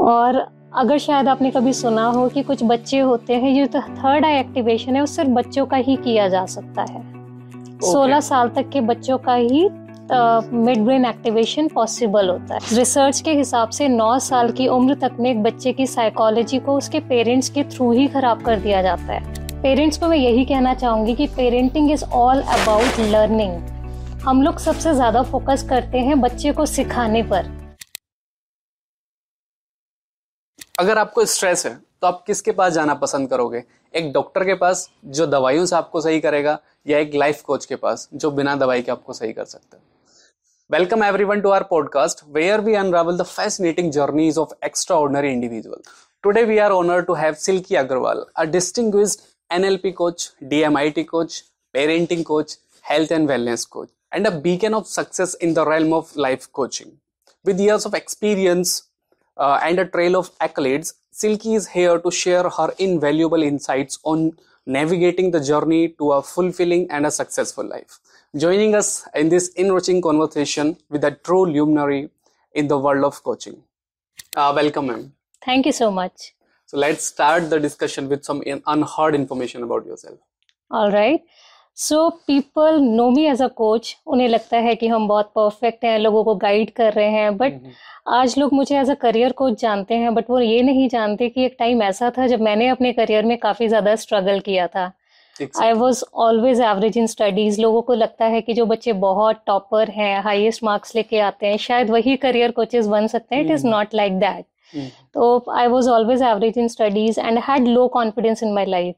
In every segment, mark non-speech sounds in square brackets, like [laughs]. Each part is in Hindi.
और अगर शायद आपने कभी सुना हो कि कुछ बच्चे होते हैं ये तो थर्ड आई एक्टिवेशन है वो सिर्फ़ बच्चों का ही किया जा सकता है। सोलह okay. साल तक के बच्चों का ही मिड ब्रेन एक्टिवेशन पॉसिबल होता है। रिसर्च के हिसाब से 9 साल की उम्र तक में एक बच्चे की साइकोलॉजी को उसके पेरेंट्स के थ्रू ही खराब कर दिया जाता है। पेरेंट्स को मैं यही कहना चाहूँगी कि parenting is all about learning हम लोग सबसे ज़्यादा फोकस करते हैं बच्चे को सिखाने पर। अगर आपको स्ट्रेस है तो आप किसके पास जाना पसंद करोगे? एक डॉक्टर के पास, जो दवाइयों से आपको सही करेगा, या एक लाइफ कोच के पास, जो बिना दवाई के आपको सही कर सकता है? Welcome everyone to our podcast where we unravel the fascinating journeys of extraordinary individual today we are honour to have Silky Agrawal a distinguished N L P coach D M I T coach parenting coach health and wellness coach and a beacon of success in the realm of life coaching with years of experience uh, and a trail of accolades, Silky is here to share her invaluable insights on navigating the journey to a fulfilling and a successful life joining us in this enriching conversation with a true luminary in the world of coaching. Uh, welcome, ma'am. Thank you so much. So let's start the discussion with some unheard information about yourself. All right. So people know me as a coach उन्हें लगता है कि हम बहुत परफेक्ट हैं लोगों को गाइड कर रहे हैं बट mm-hmm. आज लोग मुझे एज अ करियर कोच जानते हैं बट वो ये नहीं जानते कि एक टाइम ऐसा था जब मैंने अपने करियर में काफ़ी ज़्यादा स्ट्रगल किया था। I was always average in studies लोगों को लगता है कि जो बच्चे बहुत टॉपर हैं हाईएस्ट मार्क्स लेके आते हैं शायद वही करियर कोचेज बन सकते हैं। It is not like that तो I was always average in studies and had low confidence in my life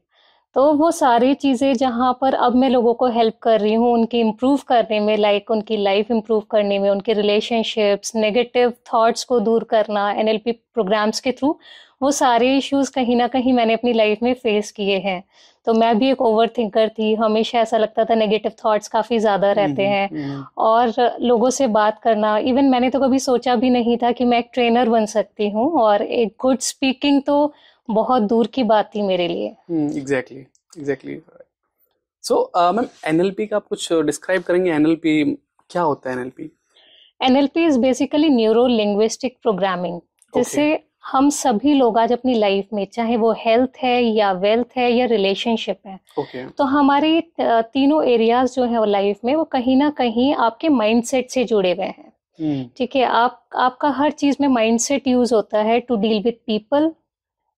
तो वो सारी चीज़ें जहाँ पर अब मैं लोगों को हेल्प कर रही हूँ उनकी इम्प्रूव करने में लाइक उनकी लाइफ इम्प्रूव करने में उनके रिलेशनशिप्स नेगेटिव थॉट्स को दूर करना एनएलपी प्रोग्राम्स के थ्रू वो सारे इश्यूज़ कहीं ना कहीं मैंने अपनी लाइफ में फेस किए हैं। तो मैं भी एक ओवर थिंकर थी हमेशा ऐसा लगता था नेगेटिव थॉट्स काफ़ी ज़्यादा रहते हैं। और लोगों से बात करना इवन मैंने तो कभी सोचा भी नहीं था कि मैं एक ट्रेनर बन सकती हूँ और एक गुड स्पीकिंग तो बहुत दूर की बात थी मेरे लिए। Exactly exactly so ma'am NLP का आप कुछ डिस्क्राइब करेंगे? एनएलपी क्या होता है NLP NLP is basically neuro linguistic programming जिससे हम सभी लोग आज अपनी लाइफ में चाहे वो हेल्थ है या वेल्थ है या रिलेशनशिप है okay. तो हमारे तीनों एरियाज़ जो है लाइफ में वो कहीं ना कहीं आपके माइंडसेट से जुड़े हुए हैं। hmm. ठीक है आप आपका हर चीज़ में माइंडसेट यूज़ होता है to deal with people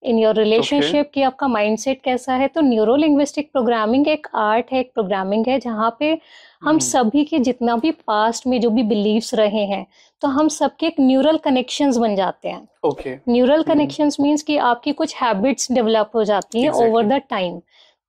in your relationship कि आपका माइंडसेट कैसा है? तो न्यूरो लिंग्विस्टिक प्रोग्रामिंग एक आर्ट है एक प्रोग्रामिंग है जहाँ पे हम hmm. सभी के जितना भी पास्ट में जो भी बिलीव्स रहे हैं तो हम सबके एक न्यूरल कनेक्शंस बन जाते हैं। ओके न्यूरल कनेक्शंस मींस कि आपकी कुछ हैबिट्स डेवलप हो जाती हैं ओवर द टाइम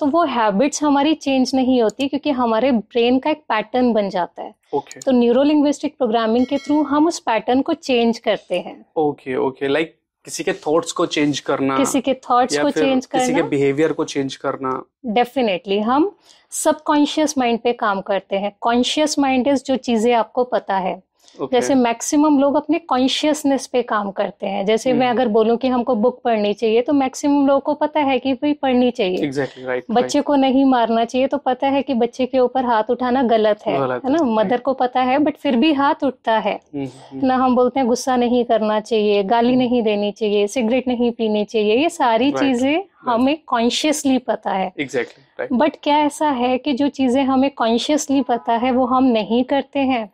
तो वो हैबिट्स हमारी चेंज नहीं होती क्योंकि हमारे ब्रेन का एक पैटर्न बन जाता है। Okay. तो न्यूरो लिंग्विस्टिक प्रोग्रामिंग के थ्रू हम उस पैटर्न को चेंज करते हैं। ओके ओके लाइक किसी के थॉट्स को चेंज करना किसी के थॉट्स को चेंज करना किसी के बिहेवियर को चेंज करना। डेफिनेटली हम सबकॉन्शियस माइंड पे काम करते हैं। कॉन्शियस माइंड इज़ जो चीज़ें आपको पता है। Okay. जैसे मैक्सिमम लोग अपने कॉन्शियसनेस पे काम करते हैं। जैसे मैं hmm. अगर बोलूँ कि हमको बुक पढ़नी चाहिए तो मैक्सिमम लोगों को पता है कि भाई पढ़नी चाहिए। Exactly, right, बच्चे right. को नहीं मारना चाहिए तो पता है कि बच्चे के ऊपर हाथ उठाना गलत है है ना? मदर को पता है बट फिर भी हाथ उठता है। hmm, hmm. ना हम बोलते हैं गुस्सा नहीं करना चाहिए गाली नहीं देनी चाहिए सिगरेट नहीं पीनी चाहिए ये सारी चीज़ें हमें कॉन्शियसली पता है। एग्जैक्टली बट क्या ऐसा है कि जो चीज़ें हमें कॉन्शियसली पता है वो हम नहीं करते हैं?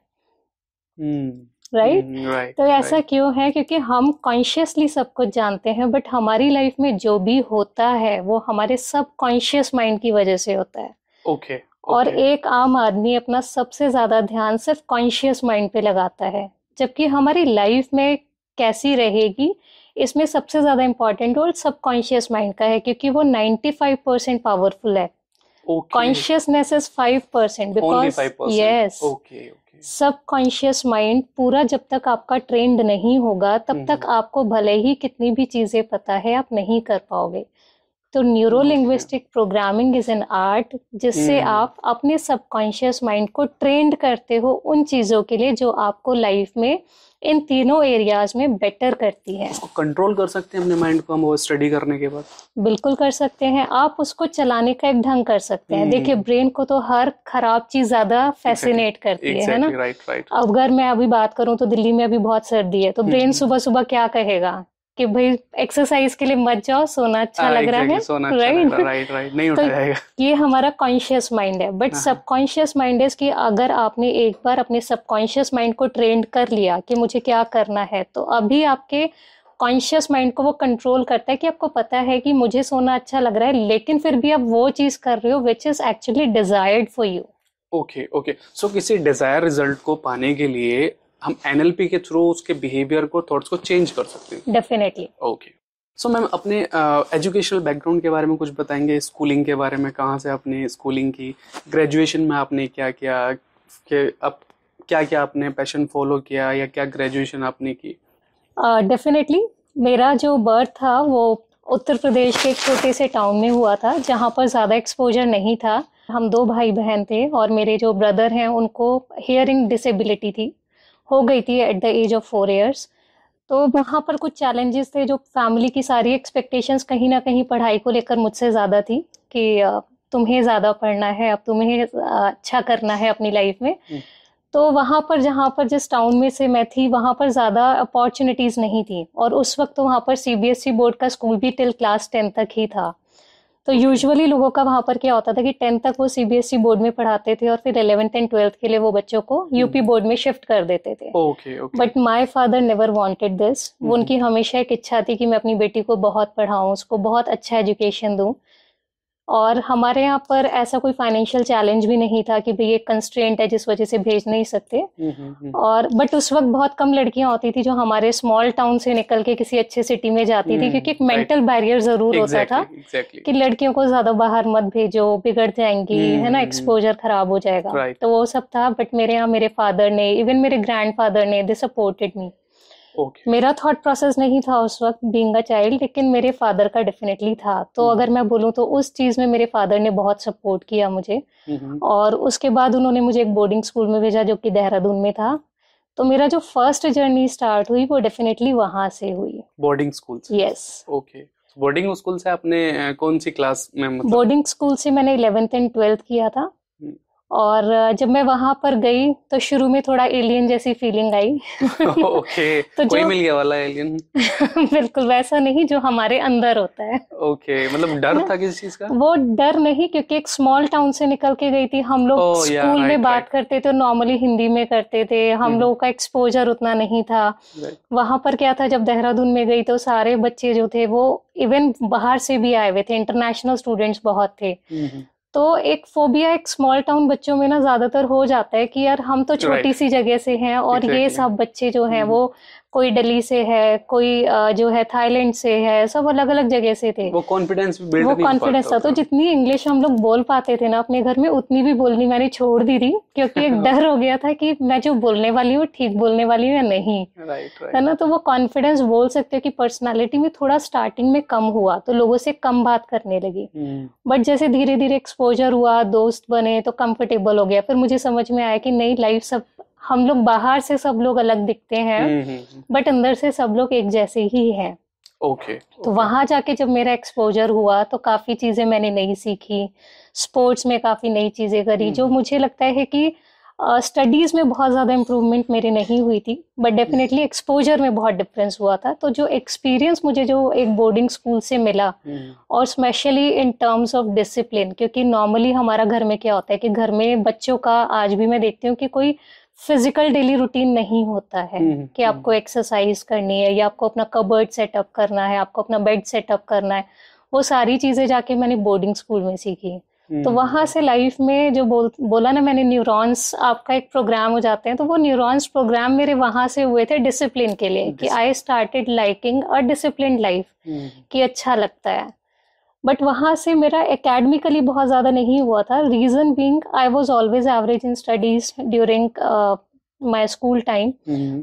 राइट hmm, right, तो ऐसा right. क्यों है? क्योंकि हम कॉन्शियसली सब कुछ जानते हैं बट हमारी लाइफ में जो भी होता है वो हमारे सब कॉन्शियस माइंड की वजह से होता है। Okay okay, okay. और एक आम आदमी अपना सबसे ज़्यादा ध्यान सिर्फ़ कॉन्शियस माइंड पे लगाता है जबकि हमारी लाइफ में कैसी रहेगी इसमें सबसे ज़्यादा important role subconscious mind का है क्योंकि वो 95 परसेंट पावरफुल है। Consciousness is five percent because yes subconscious mind पूरा जब तक आपका ट्रेंड नहीं होगा तब तक आपको भले ही कितनी भी चीज़ें पता है आप नहीं कर पाओगे। तो neuro linguistic programming is an art जिससे हम्म। आप अपने सबकॉन्शियस माइंड को ट्रेंड करते हो उन चीज़ों के लिए जो आपको लाइफ में इन तीनों एरियाज़ में बेटर करती है। उसको कंट्रोल कर सकते हैं अपने माइंड को हम वो स्टडी करने के बाद? बिल्कुल कर सकते हैं। आप उसको चलाने का एक ढंग कर सकते हैं। हम्म। देखिए ब्रेन को तो हर खराब चीज़ ज़्यादा फैसिनेट करती exactly, है ना? राइट राइट अगर मैं अभी बात करूँ तो दिल्ली में अभी बहुत सर्दी है तो ब्रेन हम्म। सुबह सुबह क्या कहेगा? कि भाई एक्सरसाइज के लिए मत जाओ सोना अच्छा लग रहा है राइट राइट राइट नहीं उठा जाएगा। ये हमारा कॉन्शियस माइंड है बट सबकॉन्शियस माइंड है कि अगर आपने एक बार अपने सबकॉन्शियस माइंड को ट्रेंड कर लिया कि मुझे क्या करना है तो अभी आपके कॉन्शियस माइंड को वो कंट्रोल करता है कि आपको पता है कि मुझे सोना अच्छा लग रहा है लेकिन फिर भी आप वो चीज़ कर रहे हो which is actually desired for you okay okay so किसी डिज़ायर रिज़ल्ट को पाने के लिए हम एनएलपी के थ्रू उसके बिहेवियर को थॉट्स को चेंज कर सकते हैं। डेफिनेटली ओके सो मैम अपने एजुकेशनल uh, बैकग्राउंड के बारे में कुछ बताएँगे? स्कूलिंग के बारे में कहाँ से आपने स्कूलिंग की? ग्रेजुएशन में आपने क्या किया? कि अब क्या क्या आपने पैशन फॉलो किया या क्या ग्रेजुएशन आपने की? डेफिनेटली uh, मेरा जो बर्थ था वो उत्तर प्रदेश के एक छोटे से टाउन में हुआ था जहाँ पर ज़्यादा एक्सपोजर नहीं था। हम दो भाई बहन थे और मेरे जो ब्रदर हैं उनको हियरिंग डिसेबिलिटी थी। हो गई थी at the age of four years तो वहाँ पर कुछ चैलेंजेस थे जो फैमिली की सारी एक्सपेक्टेशंस कहीं ना कहीं पढ़ाई को लेकर मुझसे ज़्यादा थी कि तुम्हें ज़्यादा पढ़ना है अब तुम्हें अच्छा करना है अपनी लाइफ में। हम्म। तो वहाँ पर जहाँ पर जिस टाउन में से मैं थी वहाँ पर ज़्यादा अपॉर्चुनिटीज़ नहीं थी। और उस वक्त तो वहाँ पर सीबीएसई बोर्ड का स्कूल भी टिल क्लास टेन तक ही था। तो यूजुअली लोगों का वहाँ पर क्या होता था कि टेंथ तक वो सीबीएसई बोर्ड में पढ़ाते थे और फिर इलेवेंथ एंड ट्वेल्थ के लिए वो बच्चों को यूपी बोर्ड हम्म। में शिफ्ट कर देते थे। But my father never wanted this उनकी हमेशा एक इच्छा थी कि मैं अपनी बेटी को बहुत पढ़ाऊँ उसको बहुत अच्छा एजुकेशन दूँ। और हमारे यहाँ पर ऐसा कोई फाइनेंशियल चैलेंज भी नहीं था कि भाई ये कंस्ट्रेंट है जिस वजह से भेज नहीं सकते। हम्म, हम्म, हम्म। और बट उस वक्त बहुत कम लड़कियाँ होती थी जो हमारे स्मॉल टाउन से निकल के किसी अच्छे सिटी में जाती थी क्योंकि एक मेंटल बैरियर ज़रूर होता था कि लड़कियों को ज़्यादा बाहर मत भेजो बिगड़ जाएँगी है ना एक्सपोजर खराब हो जाएगा। तो वो सब था बट मेरे यहाँ मेरे फादर ने इवन मेरे ग्रैंड फादर ने दे सपोर्टेड मी okay. मेरा थॉट प्रोसेस नहीं था उस वक्त बींग अ चाइल्ड लेकिन मेरे फादर का डेफिनेटली था। तो hmm. अगर मैं बोलूँ तो उस चीज़ में मेरे फादर ने बहुत सपोर्ट किया मुझे। Hmm. और उसके बाद उन्होंने मुझे एक बोर्डिंग स्कूल में भेजा जो कि देहरादून में था। तो मेरा जो फ़र्स्ट जर्नी स्टार्ट हुई वो डेफिनेटली वहाँ से हुई। Boarding school yes okay boarding school से आपने कौन सी क्लास में मतलब बोर्डिंग स्कूल से मैंने इलेवेंथ एंड ट्वेल्थ किया था। और जब मैं वहाँ पर गई तो शुरू में थोड़ा एलियन जैसी फीलिंग आई। [laughs] ओके [laughs] तो कोई मिल गया वाला एलियन [laughs] बिल्कुल वैसा नहीं जो हमारे अंदर होता है। ओके मतलब डर था किसी चीज़ का? वो डर नहीं क्योंकि एक स्मॉल टाउन से निकल के गई थी। हम लोग oh, स्कूल yeah, में बात right. करते थे नॉर्मली हिंदी में करते थे। हम hmm. लोगों का एक्सपोजर उतना नहीं था। Right. वहाँ पर क्या था जब देहरादून में गई तो सारे बच्चे जो थे वो इवन बाहर से भी आए हुए थे। इंटरनेशनल स्टूडेंट्स बहुत थे। hmm. तो एक फोबिया एक स्मॉल टाउन बच्चों में ना ज़्यादातर हो जाता है कि यार हम तो छोटी सी जगह से हैं और exactly. ये सब बच्चे जो हैं hmm. वो कोई दिल्ली से है कोई जो है थाईलैंड से है सब अलग अलग जगह से थे। वो कॉन्फिडेंस वो कॉन्फिडेंस था। तो जितनी इंग्लिश हम लोग बोल पाते थे ना अपने घर में उतनी भी बोलनी मैंने छोड़ दी थी क्योंकि एक [laughs] डर हो गया था कि मैं जो बोलने वाली हूँ ठीक बोलने वाली हूँ या नहीं। है ना? तो वो कॉन्फिडेंस बोल सकते हो कि पर्सनैलिटी में थोड़ा स्टार्टिंग में कम हुआ तो लोगों से कम बात करने लगी। But hmm. जैसे धीरे धीरे एक्सपोजर हुआ दोस्त बने तो कंफर्टेबल हो गया। फिर मुझे समझ में आया कि नई लाइफ सब हम लोग बाहर से सब लोग अलग दिखते हैं बट हम्म, हम्म, हम्म। अंदर से सब लोग एक जैसे ही हैं। ओके तो वहाँ जाके जब मेरा एक्सपोजर हुआ तो काफ़ी चीज़ें मैंने नई सीखी। स्पोर्ट्स में काफ़ी नई चीज़ें करी जो मुझे लगता है कि स्टडीज़ uh, में बहुत ज़्यादा इम्प्रूवमेंट मेरी नहीं हुई थी बट डेफिनेटली एक्सपोजर में बहुत डिफरेंस हुआ था। तो जो एक्सपीरियंस मुझे जो एक बोर्डिंग स्कूल से मिला और specially in terms of discipline क्योंकि नॉर्मली हमारा घर में क्या होता है कि घर में बच्चों का आज भी मैं देखती हूँ कि कोई फ़िज़िकल डेली रूटीन नहीं होता है हम्म, कि हम्म। आपको एक्सरसाइज करनी है या आपको अपना कबर्ड सेटअप करना है आपको अपना बेड सेटअप करना है वो सारी चीज़ें जाके मैंने बोर्डिंग स्कूल में सीखी। तो हम्म, वहाँ से लाइफ में जो बोल बोला ना मैंने न्यूरॉन्स आपका एक प्रोग्राम हो जाते हैं तो वो न्यूरॉन्स प्रोग्राम मेरे वहाँ से हुए थे डिसिप्लिन के लिए कि I started liking a discipline life कि अच्छा लगता है। बट वहाँ से मेरा एकेडमिकली बहुत ज़्यादा नहीं हुआ था। Reason being I was always average in studies during my school time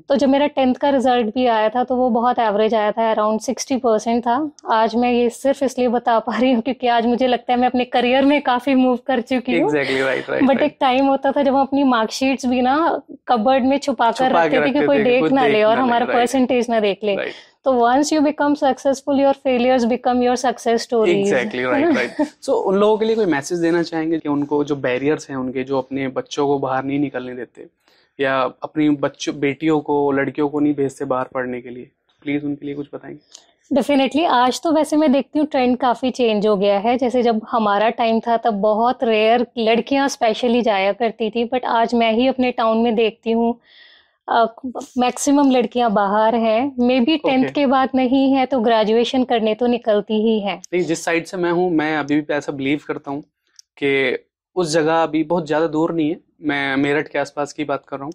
तो जब मेरा टेंथ का रिज़ल्ट भी आया था तो वो बहुत एवरेज आया था अराउंड सिक्सटी परसेंट था। आज मैं ये सिर्फ़ इसलिए बता पा रही हूँ क्योंकि आज मुझे लगता है मैं अपने करियर में काफ़ी मूव कर चुकी हूँ। Exactly, right, right, but right. एक टाइम होता था जब हम अपनी मार्कशीट्स भी ना कबर्ड में छुपा कर रखते थे कि कोई देख ना ले और हमारा परसेंटेज ना देख ले। तो once you become successful your failures become your success story exactly right right so उन लोगों के लिए कोई मैसेज देना चाहेंगे कि उनको जो बैरियर्स हैं उनके जो अपने बच्चों को बाहर नहीं निकलने देते? या अपनी बच्चों बेटियों को लड़कियों को नहीं भेजते बाहर पढ़ने के लिए? प्लीज़ उनके लिए कुछ बताएँगे। डेफिनेटली आज तो वैसे मैं देखती हूँ ट्रेंड काफ़ी चेंज हो गया है। जैसे जब हमारा टाइम था तब बहुत रेयर लड़कियाँ स्पेशली जाया करती थी बट आज मैं ही अपने टाउन में देखती हूँ। मैक्सिमम लड़कियाँ बाहर हैं। मे बी टेंथ के बाद नहीं है तो ग्रेजुएशन करने तो निकलती ही है। नहीं जिस साइड से मैं हूँ मैं अभी भी ऐसा बिलीव करता हूँ कि उस जगह अभी बहुत ज़्यादा दूर नहीं है। मैं मेरठ के आसपास की बात कर रहा हूँ।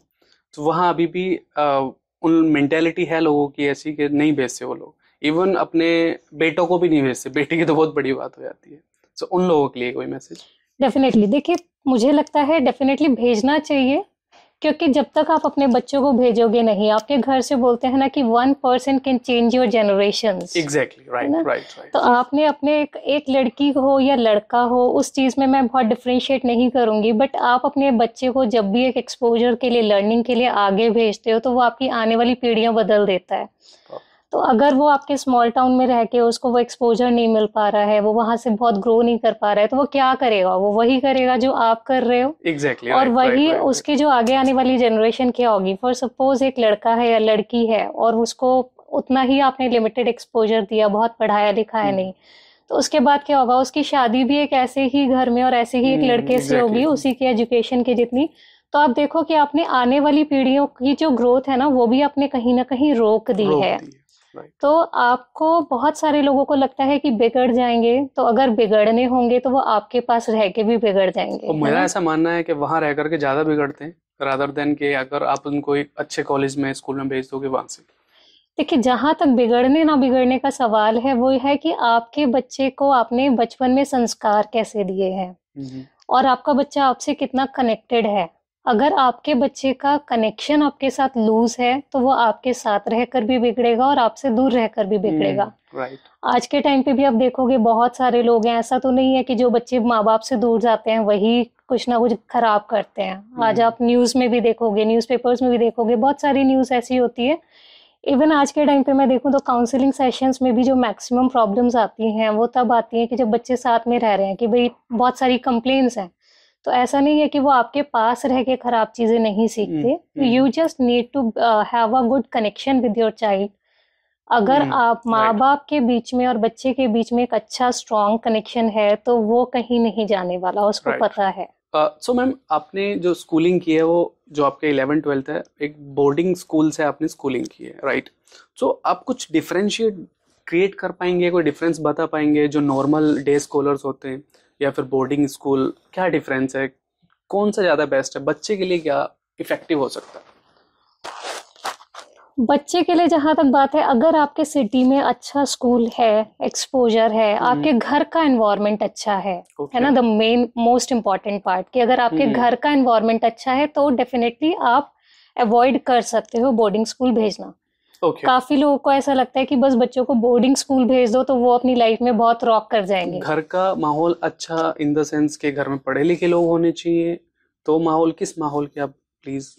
तो वहाँ अभी भी आ, उन मेंटेलिटी है लोगों की ऐसी कि नहीं भेजते वो लोग। इवन अपने बेटों को भी नहीं भेजते बेटी की तो बहुत बड़ी बात हो जाती है। सो so, उन लोगों के लिए कोई मैसेज डेफिनेटली देखिए मुझे लगता है डेफिनेटली भेजना चाहिए। क्योंकि जब तक आप अपने बच्चों को भेजोगे नहीं आपके घर से बोलते हैं ना कि one person can change your generation exactly right right तो आपने अपने एक, एक लड़की हो या लड़का हो उस चीज़ में मैं बहुत डिफ्रेंशिएट नहीं करूँगी बट आप अपने बच्चे को जब भी एक एक्सपोजर के लिए लर्निंग के लिए आगे भेजते हो तो वो आपकी आने वाली पीढ़ियाँ बदल देता है। तो अगर वो आपके स्मॉल टाउन में रह के उसको वो एक्सपोजर नहीं मिल पा रहा है वो वहाँ से बहुत ग्रो नहीं कर पा रहा है तो वो क्या करेगा? वो वही करेगा जो आप कर रहे हो? Exactly, और right, वही right, right, उसकी जो आगे आने वाली जनरेशन क्या होगी? फॉर सपोज़ एक लड़का है या लड़की है और उसको उतना ही आपने लिमिटेड एक्सपोजर दिया बहुत पढ़ाया लिखा है हम्म। नहीं तो उसके बाद क्या होगा? उसकी शादी भी एक ऐसे ही घर में और ऐसे ही एक हम्म, लड़के से होगी उसी की एजुकेशन की जितनी। तो आप देखो कि आपने आने वाली पीढ़ियों की जो ग्रोथ है ना वो भी आपने कहीं ना कहीं रोक दी है। तो आपको बहुत सारे लोगों को लगता है कि बिगड़ जाएँगे तो अगर बिगड़ने होंगे तो वो आपके पास रह के भी बिगड़ जाएँगे तो मेरा ऐसा मानना है कि वहाँ रह करके ज़्यादा बिगड़ते हैं रादर देन के अगर आप उनको एक अच्छे कॉलेज में स्कूल में भेज दोगे वहाँ से। देखिए जहाँ तक बिगड़ने ना बिगड़ने का सवाल है वो है कि आपके बच्चे को आपने बचपन में संस्कार कैसे दिए हैं? हम्म। और आपका बच्चा आपसे कितना कनेक्टेड है? अगर आपके बच्चे का कनेक्शन आपके साथ लूज है तो वो आपके साथ रहकर भी बिगड़ेगा और आपसे दूर रहकर भी बिगड़ेगा hmm, right. आज के टाइम पे भी आप देखोगे बहुत सारे लोग हैं ऐसा तो नहीं है कि जो बच्चे माँ बाप से दूर जाते हैं वही कुछ ना कुछ खराब करते हैं hmm. आज आप न्यूज़ में भी देखोगे न्यूज़पेपर्स में भी देखोगे बहुत सारी न्यूज़ ऐसी होती है इवन आज के टाइम पे मैं देखूँ तो काउंसलिंग सेशंस में भी जो मैक्सिमम प्रॉब्लम्स आती हैं वो तब आती हैं कि जब बच्चे साथ में रह रहे हैं कि भाई बहुत सारी कंप्लेन्स हैं तो ऐसा नहीं है कि वो आपके पास रह के खराब चीज़ें नहीं सीखते। You just need to have a good connection with your child अगर hmm, आप माँ बाप के बीच में और बच्चे के बीच में एक अच्छा स्ट्रॉन्ग कनेक्शन है तो वो कहीं नहीं जाने वाला उसको पता है। सो uh, मैम so, आपने जो स्कूलिंग की है वो जो आपके इलेवन ट्वेल्थ है एक बोर्डिंग स्कूल से आपने स्कूलिंग की है राइट right? सो so, आप कुछ डिफरेंशिएट क्रिएट कर पाएँगे कोई डिफरेंस बता पाएँगे जो नॉर्मल डे स्कॉलर्स होते हैं? या फिर बोर्डिंग स्कूल क्या डिफरेंस है कौन सा ज़्यादा बेस्ट है बच्चे के लिए क्या इफ़ेक्टिव हो सकता है बच्चे के लिए जहाँ तक बात है अगर आपके सिटी में अच्छा स्कूल है एक्सपोजर है हम्म। आपके घर का एनवायरनमेंट अच्छा है okay. है ना the main most important part कि अगर आपके हम्म। घर का एनवायरनमेंट अच्छा है तो डेफिनेटली आप अवॉइड कर सकते हो बोर्डिंग स्कूल भेजना okay. काफ़ी लोगों को ऐसा लगता है कि बस बच्चों को बोर्डिंग स्कूल भेज दो तो वो अपनी लाइफ में बहुत रॉक कर जाएँगे घर का माहौल अच्छा इन द सेंस के घर में पढ़े लिखे लोग होने चाहिए तो माहौल किस माहौल के आप प्लीज़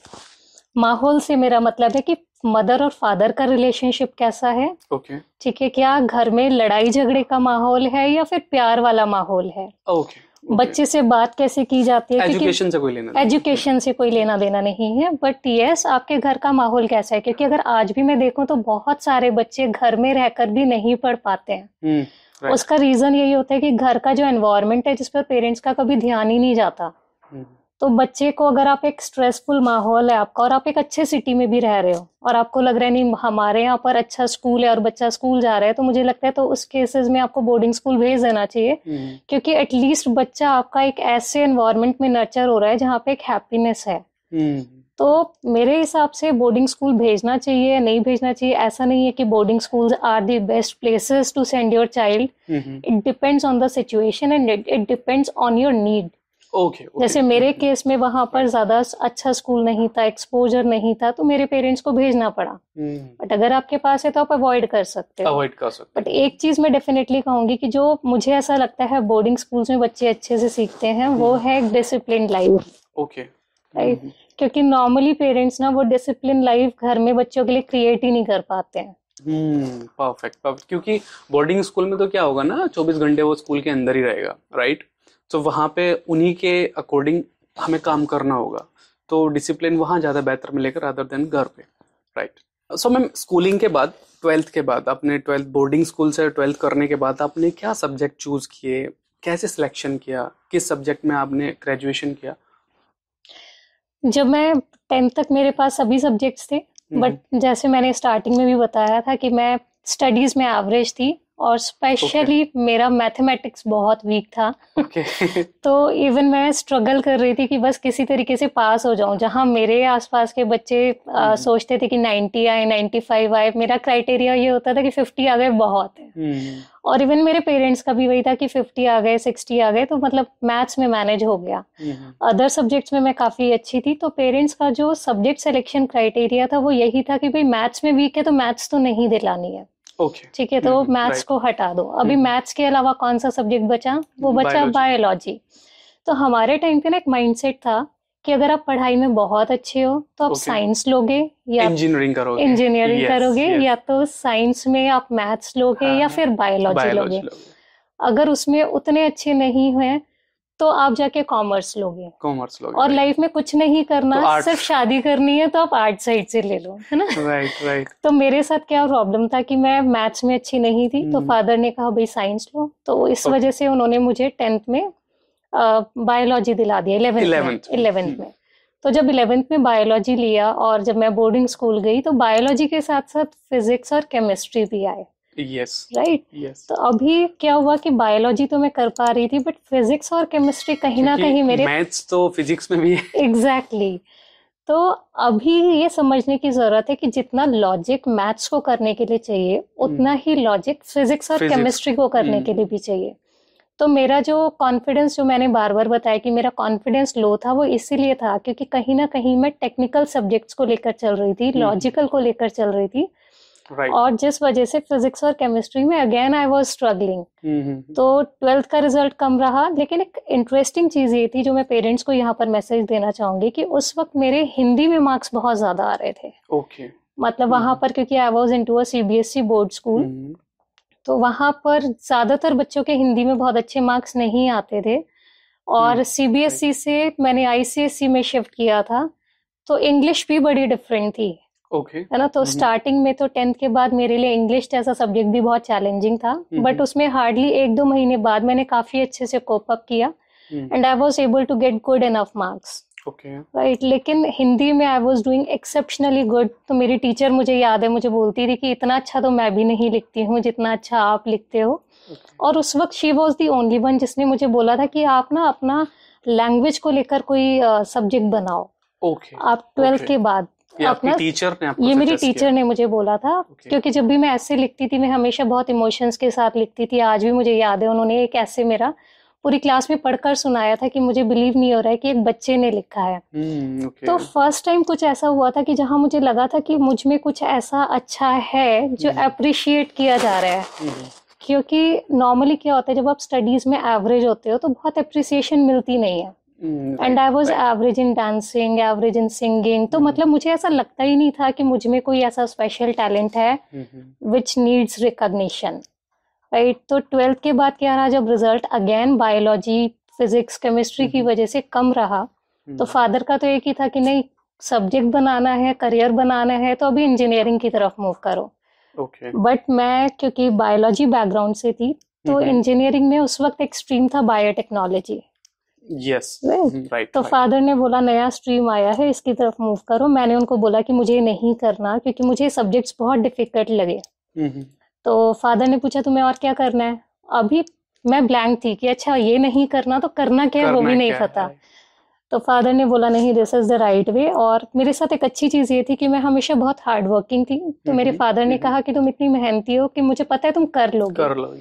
माहौल से मेरा मतलब है कि मदर और फादर का रिलेशनशिप कैसा है ओके okay. ठीक है क्या घर में लड़ाई झगड़े का माहौल है या फिर प्यार वाला माहौल है ओके okay. बच्चे से बात कैसे की जाती है एजुकेशन से कोई लेना एजुकेशन से कोई लेना देना नहीं है बट यस आपके घर का माहौल कैसा है क्योंकि अगर आज भी मैं देखूँ तो बहुत सारे बच्चे घर में रहकर भी नहीं पढ़ पाते हैं hmm, right. उसका रीजन यही होता है कि घर का जो एनवायरमेंट है जिस पर पेरेंट्स का कभी ध्यान ही नहीं जाता hmm. तो बच्चे को अगर आप एक स्ट्रेसफुल माहौल है आपका और आप एक अच्छे सिटी में भी रह रहे हो और आपको लग रहा है नहीं हमारे यहाँ पर अच्छा स्कूल है और बच्चा स्कूल जा रहा है तो मुझे लगता है तो उस केसेस में आपको बोर्डिंग स्कूल भेज देना चाहिए हम्म। क्योंकि एटलीस्ट बच्चा आपका एक ऐसे एनवायरमेंट में नर्चर हो रहा है जहाँ पे एक हैप्पीनेस है हम्म। तो मेरे हिसाब से बोर्डिंग स्कूल भेजना चाहिए या नहीं भेजना चाहिए ऐसा नहीं है कि boarding school are the best places to send your child it depends on the situation and it depends on your need okay okay, okay. जैसे मेरे केस में वहाँ पर ज़्यादा अच्छा स्कूल नहीं था एक्सपोजर नहीं था तो मेरे पेरेंट्स को भेजना पड़ा। But hmm. अगर आपके पास है तो आप अवॉइड कर सकते हो। अवॉइड कर सकते बट एक चीज़ मैं डेफिनेटली कहूँगी कि जो मुझे ऐसा लगता है बोर्डिंग स्कूल्स में बच्चे अच्छे से सीखते हैं वो hmm. है डिसिप्लिन लाइफ ओके राइट क्योंकि नॉर्मली पेरेंट्स ना वो डिसिप्लिन लाइफ घर में बच्चों के लिए क्रिएट ही नहीं कर पाते हैं। परफेक्ट hmm, परफेक्ट क्योंकि बोर्डिंग स्कूल में तो क्या होगा ना 24 घंटे वो स्कूल के अंदर ही रहेगा राइट तो वहाँ पे उन्हीं के अकॉर्डिंग हमें काम करना होगा। तो डिसिप्लिन वहाँ ज़्यादा बेहतर मिलेगा अदर देन घर पे राइट सो मैम स्कूलिंग के बाद ट्वेल्थ के बाद आपने ट्वेल्थ बोर्डिंग स्कूल से ट्वेल्थ करने के बाद आपने क्या सब्जेक्ट चूज़ किए? कैसे सिलेक्शन किया? किस सब्जेक्ट में आपने ग्रेजुएशन किया? जब मैं टेंथ तक मेरे पास सभी सब्जेक्ट्स थे बट हम्म, जैसे मैंने स्टार्टिंग में भी बताया था कि मैं स्टडीज़ में एवरेज थी और स्पेशली okay. मेरा मैथमेटिक्स बहुत वीक था। ओके [laughs] तो इवन मैं स्ट्रगल कर रही थी कि बस किसी तरीके से पास हो जाऊँ जहाँ मेरे आसपास के बच्चे आ, हम्म। सोचते थे कि 90 आए 95 आए। मेरा क्राइटेरिया ये होता था कि 50 आ गए बहुत है। हम्म, और इवन मेरे पेरेंट्स का भी वही था कि 50 आ गए 60 आ गए तो मतलब मैथ्स में मैनेज हो गया। हम्म, अदर सब्जेक्ट्स में मैं काफ़ी अच्छी थी तो पेरेंट्स का जो सब्जेक्ट सिलेक्शन क्राइटेरिया था वो यही था कि भाई मैथ्स में वीक है तो मैथ्स तो नहीं दिलानी है। ठीक है तो मैथ्स को हटा दो अभी। मैथ्स के अलावा कौन सा सब्जेक्ट बचा वो बचा बायोलॉजी तो हमारे टाइम पे ना एक माइंडसेट था कि अगर आप पढ़ाई में बहुत अच्छे हो तो आप साइंस Okay. लोगे या इंजीनियरिंग करोगे इंजीनियरिंग Yes, करोगे yes. या तो साइंस में आप मैथ्स लोगे हाँ, या। फिर बायोलॉजी बायोलॉजी लोगे लोगे अगर उसमें उतने अच्छे नहीं हुए तो आप जाके कॉमर्स लोगे कॉमर्स लोगे और लाइफ में कुछ नहीं तो करना arts. सिर्फ़ शादी करनी है तो आप आर्ट साइड से ले लो है ना राइट राइट [laughs] तो मेरे साथ क्या प्रॉब्लम था कि मैं मैथ्स में अच्छी नहीं थी तो। फादर ने कहा भाई साइंस लो तो इस. वजह से उन्होंने मुझे टेंथ में बायोलॉजी दिला दिया इलेवेंथ में इलेवेंथ हम्म। में तो जब इलेवेंथ में बायोलॉजी लिया और जब मैं बोर्डिंग स्कूल गई तो बायोलॉजी के साथ साथ फिजिक्स और केमिस्ट्री भी आए यस राइट यस तो अभी क्या हुआ कि बायोलॉजी तो मैं कर पा रही थी बट फिजिक्स और केमिस्ट्री कहीं ना कहीं मेरे मैथ्स तो फिजिक्स में भी है। Exactly exactly. तो अभी ये समझने की ज़रूरत है कि जितना लॉजिक मैथ्स को करने के लिए चाहिए उतना ही लॉजिक फिजिक्स और केमिस्ट्री को करने के हम्म। लिए भी चाहिए। तो मेरा जो कॉन्फिडेंस जो मैंने बार बार बताया कि मेरा कॉन्फिडेंस लो था वो इसीलिए था क्योंकि कहीं ना कहीं मैं टेक्निकल सब्जेक्ट्स को लेकर चल रही थी हम्म। लॉजिकल को लेकर चल रही थी। राइट और जिस वजह से फिजिक्स और केमिस्ट्री में अगेन आई वाज स्ट्रगलिंग तो ट्वेल्थ का रिज़ल्ट कम रहा लेकिन एक इंटरेस्टिंग चीज़ ये थी जो मैं पेरेंट्स को यहाँ पर मैसेज देना चाहूँगी कि उस वक्त मेरे हिंदी में मार्क्स बहुत ज़्यादा आ रहे थे। ओके मतलब वहाँ हम्म। पर क्योंकि I was into a C B S E board school तो वहाँ पर ज़्यादातर बच्चों के हिंदी में बहुत अच्छे मार्क्स नहीं आते थे। और सी बी एस ई से मैंने आई सी एस सी में शिफ्ट किया था तो इंग्लिश भी बड़ी डिफरेंट थी। ओके है ना? तो। स्टार्टिंग में तो टेंथ के बाद मेरे लिए इंग्लिश जैसा सब्जेक्ट भी बहुत चैलेंजिंग था। बट उसमें हार्डली एक दो महीने बाद मैंने काफ़ी अच्छे से कोप अप किया and I was able to get good enough marks okay right लेकिन हिंदी में I was doing exceptionally good तो मेरी टीचर मुझे याद है मुझे बोलती थी कि इतना अच्छा तो मैं भी नहीं लिखती हूँ जितना अच्छा आप लिखते हो। और उस वक्त she was the only one जिसने मुझे बोला था कि आप ना अपना लैंग्वेज को लेकर कोई सब्जेक्ट बनाओ। आप ट्वेल्थ Okay. के बाद। आपकी टीचर ने आपको ये मेरी टीचर ने मुझे बोला था Okay. क्योंकि जब भी मैं ऐसे लिखती थी मैं हमेशा बहुत इमोशंस के साथ लिखती थी। आज भी मुझे याद है उन्होंने एक ऐसे मेरा पूरी क्लास में पढ़कर सुनाया था कि मुझे बिलीव नहीं हो रहा है कि एक बच्चे ने लिखा है। हम्म, ओके तो फ़र्स्ट टाइम कुछ ऐसा हुआ था कि जहाँ मुझे लगा था कि मुझमें कुछ ऐसा अच्छा है जो। अप्रिशिएट किया जा रहा है। हम्म, क्योंकि नॉर्मली क्या होता है जब आप स्टडीज़ में एवरेज होते हो तो बहुत अप्रिसिएशन मिलती नहीं है। And I was average in dancing average in singing तो हम्म। मतलब मुझे ऐसा लगता ही नहीं था कि मुझमें कोई ऐसा स्पेशल टैलेंट है विच नीड्स रिकॉग्निशन राइट तो ट्वेल्थ के बाद क्या रहा? जब result again biology physics chemistry की हम्म। वजह से कम रहा तो फादर का तो एक ही था कि नहीं सब्जेक्ट बनाना है करियर बनाना है तो अभी इंजीनियरिंग की तरफ़ मूव करो। बट मैं क्योंकि बायोलॉजी बैकग्राउंड से थी तो इंजीनियरिंग में उस वक्त एक स्ट्रीम था बायोटेक्नोलॉजी यस Right. राइट तो फादर ने बोला नया स्ट्रीम आया है इसकी तरफ़ मूव करो। मैंने उनको बोला कि मुझे नहीं करना क्योंकि मुझे सब्जेक्ट्स बहुत डिफ़िकल्ट लगे। तो फादर ने पूछा तुम्हें और क्या करना है? अभी मैं ब्लैंक थी कि अच्छा ये नहीं करना तो करना क्या है वो भी नहीं पता। तो फादर ने बोला नहीं this is the right way और मेरे साथ एक अच्छी चीज़ ये थी कि मैं हमेशा बहुत हार्ड वर्किंग थी। तो मेरे फादर ने हम्म। कहा कि तुम इतनी मेहनती हो कि मुझे पता है तुम कर लोगे। कर लो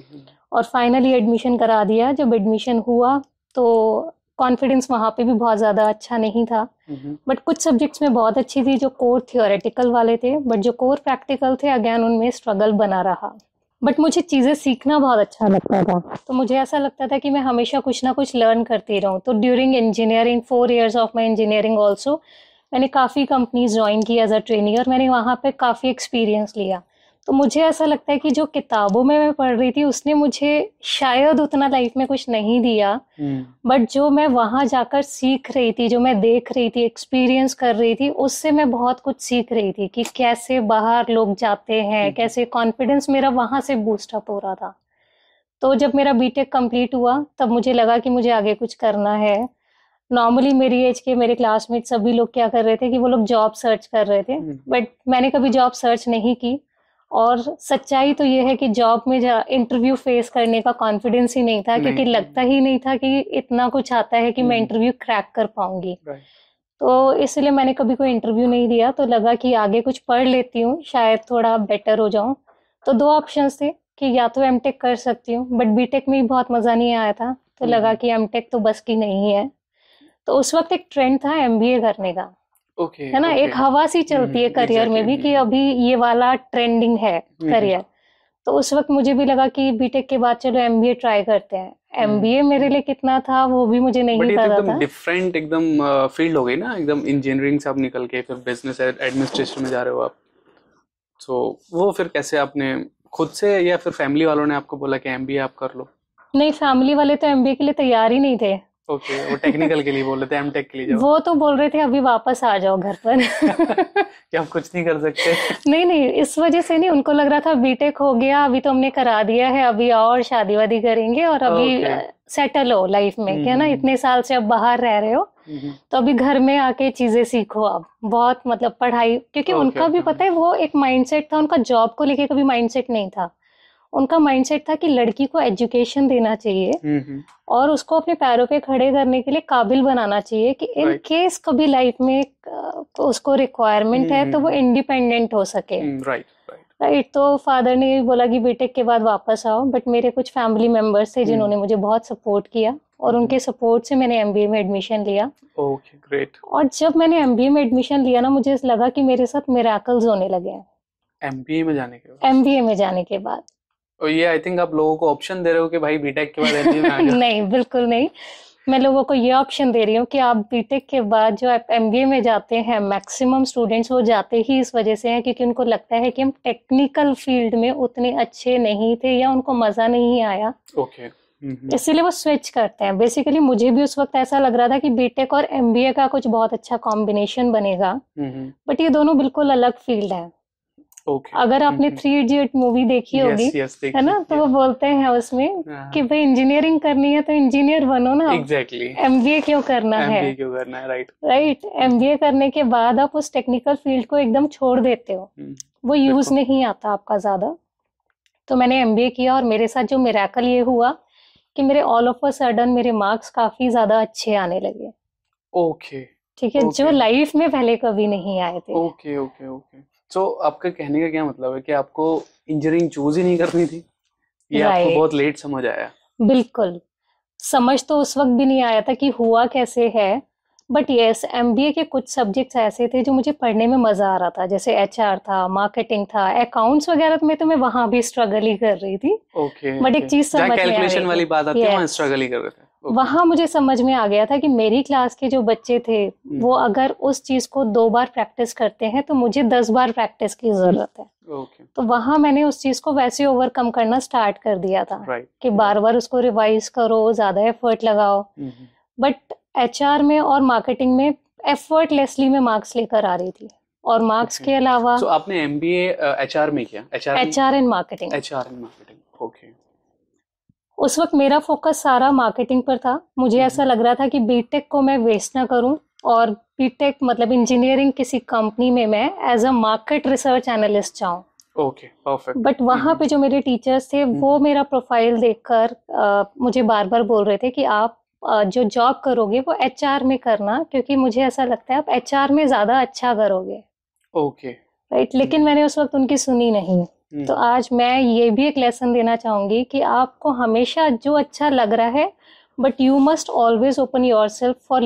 और फाइनली एडमिशन करा दिया। जब एडमिशन हुआ तो कॉन्फिडेंस वहाँ पे भी बहुत ज़्यादा अच्छा नहीं था। बट कुछ सब्जेक्ट्स में बहुत अच्छी थी जो कोर थियोरेटिकल वाले थे बट जो कोर प्रैक्टिकल थे अगेन उनमें स्ट्रगल बना रहा। बट मुझे चीज़ें सीखना बहुत अच्छा लगता था। तो मुझे ऐसा लगता था कि मैं हमेशा कुछ ना कुछ लर्न करती रहूँ। तो during engineering four years of my engineering also मैंने काफ़ी कंपनीज़ ज्वाइन की एज अ ट्रेनी और मैंने वहाँ पर काफ़ी एक्सपीरियंस लिया। तो मुझे ऐसा लगता है कि जो किताबों में मैं पढ़ रही थी उसने मुझे शायद उतना लाइफ में कुछ नहीं दिया हम्म। बट जो मैं वहाँ जाकर सीख रही थी जो मैं देख रही थी एक्सपीरियंस कर रही थी उससे मैं बहुत कुछ सीख रही थी कि कैसे बाहर लोग जाते हैं हम्म। कैसे कॉन्फिडेंस मेरा वहाँ से बूस्टअप हो रहा था। तो जब मेरा बीटेक कंप्लीट हुआ तब मुझे लगा कि मुझे आगे कुछ करना है। नॉर्मली मेरी एज के मेरे क्लासमेट सभी लोग क्या कर रहे थे कि वो लोग जॉब सर्च कर रहे थे हम्म, बट मैंने कभी जॉब सर्च नहीं की। और सच्चाई तो ये है कि जॉब में इंटरव्यू फेस करने का कॉन्फिडेंस ही नहीं था क्योंकि लगता ही नहीं था कि इतना कुछ आता है कि मैं हम्म। इंटरव्यू क्रैक कर पाऊँगी। तो इसलिए मैंने कभी कोई इंटरव्यू नहीं दिया तो लगा कि आगे कुछ पढ़ लेती हूँ शायद थोड़ा बेटर हो जाऊँ। तो दो ऑप्शंस थे कि या तो एमटेक कर सकती हूँ बट बीटेक में भी बहुत मज़ा नहीं आया था तो हम्म। लगा कि एमटेक तो बस की नहीं है। तो उस वक्त एक ट्रेंड था एमबीए करने का। ओके है ना? एक हवा सी चलती है हम्म, करियर में भी कि हम्म। अभी ये वाला ट्रेंडिंग है हम्म। करियर तो उस वक्त मुझे भी लगा कि बीटेक के बाद चलो एमबीए ट्राई करते हैं। एमबीए मेरे लिए कितना था वो भी मुझे नहीं हम्म। तो पता था। डिफरेंट एकदम फ़ील्ड हो गई ना एकदम इंजीनियरिंग से आप निकल के फिर बिज़नेस एडमिनिस्ट्रेशन में जा रहे हो आप। तो वो फिर कैसे आपने खुद से या फिर फैमिली वालों ने आपको बोला कि एमबीए आप कर लो? नहीं फैमिली वाले तो एमबीए के लिए तैयार ही नहीं थे। ओके वो टेक्निकल के लिए बोल रहे थे एमटेक के लिए जाओ। वो तो बोल रहे थे अभी वापस आ जाओ घर पर। [laughs] कि आप कुछ नहीं कर सकते। नहीं नहीं इस वजह से नहीं उनको लग रहा था बीटेक हो गया अभी तो हमने करा दिया है अभी और शादी वादी करेंगे और अभी Okay. सेटल हो लाइफ में क्या ना हम्म। इतने साल से अब बाहर रह रहे हो हम्म, तो अभी घर में आके चीज़ें सीखो आप बहुत मतलब पढ़ाई क्योंकि Okay, उनका भी पता है वो एक माइंडसेट था उनका जॉब को लेके कभी माइंडसेट नहीं था। उनका माइंडसेट था कि लड़की को एजुकेशन देना चाहिए हम्म, हम्म, और उसको अपने पैरों पे खड़े करने के लिए काबिल बनाना चाहिए कि इन Right. केस कभी लाइफ में उसको रिक्वायरमेंट है तो वो हम्म। इंडिपेंडेंट हो सके। हम्म, राइट राइट तो फादर ने भी बोला कि बीटेक के बाद वापस आओ बट मेरे कुछ फैमिली मेंबर्स थे जिन्होंने मुझे बहुत सपोर्ट किया और हम्म। उनके सपोर्ट से मैंने एमबीए में एडमिशन लिया। ओके ग्रेट और जब मैंने एमबीए में एडमिशन लिया ना मुझे लगा कि मेरे साथ मिराकल्स होने लगे हैं। एमबीए में जाने के बाद? एमबीए में जाने के बाद। और ये आई थिंक आप लोगों को ऑप्शन दे रहे हो कि भाई बीटेक के बाद एमबीए में [laughs] आ जाओ नहीं बिल्कुल नहीं। मैं लोगों को ये ऑप्शन दे रही हूँ कि आप बीटेक के बाद जो आप एमबीए में जाते हैं मैक्सिमम स्टूडेंट्स वो जाते ही इस वजह से हैं क्योंकि उनको लगता है कि हम टेक्निकल फ़ील्ड में उतने अच्छे नहीं थे या उनको मज़ा नहीं आया। ओके हम्म, हम्म, इसीलिए वो स्विच करते हैं। बेसिकली मुझे भी उस वक्त ऐसा लग रहा था कि बीटेक और एमबीए का कुछ बहुत अच्छा कॉम्बिनेशन बनेगा। बट ये दोनों बिल्कुल अलग फ़ील्ड है। ओके अगर आपने हम्म, थ्री इडियट मूवी देखी yes, होगी यस है ना? तो yeah. वो बोलते हैं उसमें कि भाई इंजीनियरिंग करनी है तो इंजीनियर बनो ना। एग्जैक्टली एमबीए क्यों करना MBA है क्यों करना है राइट राइट एमबीए करने के बाद आप उस टेक्निकल फ़ील्ड को एकदम छोड़ देते हो। हम्म, वो यूज़ नहीं आता आपका ज़्यादा। तो मैंने एमबीए किया और मेरे साथ जो मिराकल ये हुआ कि मेरे ऑल ऑफ़ अ सडन मेरे मार्क्स काफ़ी ज़्यादा अच्छे आने लगे। ओके ठीक है? जो लाइफ में पहले कभी नहीं आए थे। ओके ओके ओके सो आपका कहने का क्या मतलब है कि आपको इंजीनियरिंग चूज़ ही नहीं करनी थी? ये आपको बहुत लेट समझ आया? बिल्कुल। समझ तो उस वक्त भी नहीं आया था कि हुआ कैसे है बट यस एमबीए के कुछ सब्जेक्ट्स ऐसे थे जो मुझे पढ़ने में मज़ा आ रहा था जैसे एचआर था मार्केटिंग था अकाउंट्स वगैरह में तो मैं वहाँ भी स्ट्रगल ही कर रही थी। ओके But एक चीज़ समझ में आ रही वाली बात आती है Yes. स्ट्रगल ही कर रहे थे। Okay. वहाँ मुझे समझ में आ गया था कि मेरी क्लास के जो बच्चे थे हम्म। वो अगर उस चीज़ को दो बार प्रैक्टिस करते हैं तो मुझे दस बार प्रैक्टिस की ज़रूरत है। ओके तो वहाँ मैंने उस चीज़ को वैसे ओवरकम करना स्टार्ट कर दिया था राइट कि बार बार उसको रिवाइज करो ज़्यादा एफर्ट लगाओ। बट एचआर में और मार्केटिंग में एफर्टलेसली मैं मार्क्स लेकर आ रही थी। और मार्क्स Okay. के अलावा सो आपने एमबीए एचआर में किया? HR HR and marketing HR in marketing okay उस वक्त मेरा फोकस सारा मार्केटिंग पर था। मुझे ऐसा लग रहा था कि बीटेक को मैं वेस्ट ना करूँ और बीटेक मतलब इंजीनियरिंग किसी कंपनी में मैं as a market research analyst जाऊँ। ओके परफेक्ट बट वहाँ पे जो मेरे टीचर्स थे वो मेरा प्रोफ़ाइल देखकर मुझे बार बार बोल रहे थे कि आप अ, जो जॉब करोगे वो एचआर में करना क्योंकि मुझे ऐसा लगता है आप एचआर में ज़्यादा अच्छा करोगे। ओके राइट लेकिन मैंने उस वक्त उनकी सुनी नहीं। हम्म, तो आज मैं ये भी एक लेसन देना चाहूँगी कि आपको हमेशा जो अच्छा लग रहा है but you must always open yourself for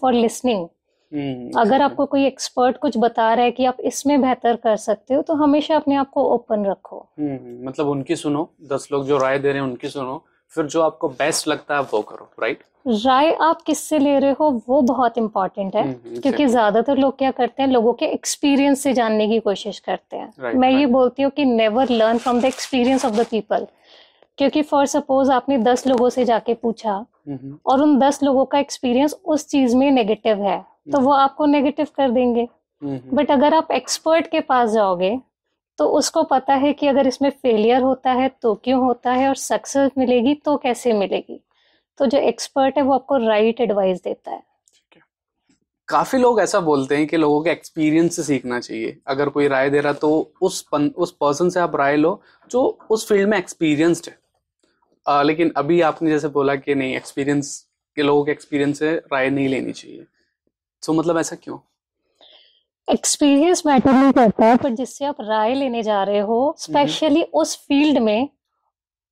for listening hmm, अगर आपको कोई एक्सपर्ट कुछ बता रहा है कि आप इसमें बेहतर कर सकते हो तो हमेशा अपने आप को ओपन रखो। हम्म, मतलब उनकी सुनो दस लोग जो राय दे रहे हैं उनकी सुनो। फिर जो आपको बेस्ट लगता है वो करो राइट राय आप किससे ले रहे हो वो बहुत इम्पोर्टेंट है हम्म, क्योंकि ज़्यादातर लोग क्या करते हैं लोगों के एक्सपीरियंस से जानने की कोशिश करते हैं। Right, मैं right. ये बोलती हूँ कि never learn from the experience of the people क्योंकि फॉर सपोज़ आपने दस लोगों से जाके पूछा हम्म, और उन दस लोगों का एक्सपीरियंस उस चीज़ में नेगेटिव है तो वो आपको नेगेटिव कर देंगे। हम्म, बट अगर आप एक्सपर्ट के पास जाओगे तो उसको पता है कि अगर इसमें फेलियर होता है तो क्यों होता है और सक्सेस मिलेगी तो कैसे मिलेगी? तो जो एक्सपर्ट है वो आपको राइट एडवाइस देता है। काफ़ी लोग ऐसा बोलते हैं कि लोगों के एक्सपीरियंस से सीखना चाहिए। अगर कोई राय दे रहा तो उस पन, उस पर्सन से आप राय लो जो उस फ़ील्ड में एक्सपीरियंस्ड है। आ, लेकिन अभी आपने जैसे बोला कि नहीं एक्सपीरियंस के लोगों के एक्सपीरियंस से राय नहीं लेनी चाहिए। तो मतलब ऐसा क्यों? एक्सपीरियंस मैटर नहीं करता पर जिससे आप राय लेने जा रहे हो स्पेशली उस फ़ील्ड में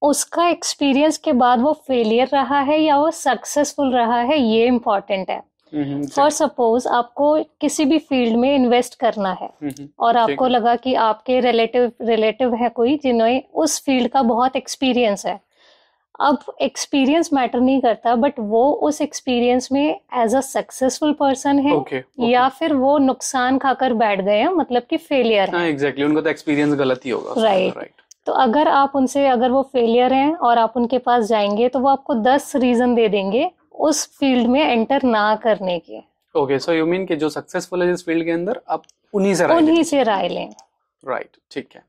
उसका एक्सपीरियंस के बाद वो फेलियर रहा है या वो सक्सेसफुल रहा है ये इम्पोर्टेंट है। हम्म, फॉर सपोज़ आपको किसी भी फ़ील्ड में इन्वेस्ट करना है हम्म, और आपको लगा कि आपके रिलेटिव रिलेटिव है कोई जिन्हें उस फ़ील्ड का बहुत एक्सपीरियंस है। अब एक्सपीरियंस मैटर नहीं करता बट वो उस एक्सपीरियंस में एज अ सक्सेसफुल पर्सन है ओके ओके। या फिर वो नुकसान खाकर बैठ गए हैं मतलब कि फेलियर हाँ। है एग्जैक्टली उनको तो एक्सपीरियंस गलत ही होगा। Right Right. राइट तो अगर आप उनसे अगर वो फेलियर हैं और आप उनके पास जाएँगे तो वो आपको दस रीजन दे देंगे उस फ़ील्ड में एंटर ना करने के। ओके सो यू मीन कि जो सक्सेसफुल है इस फ़ील्ड के अंदर आप उन्हीं से राय उन्हीं से राय लें। राइट ठीक है।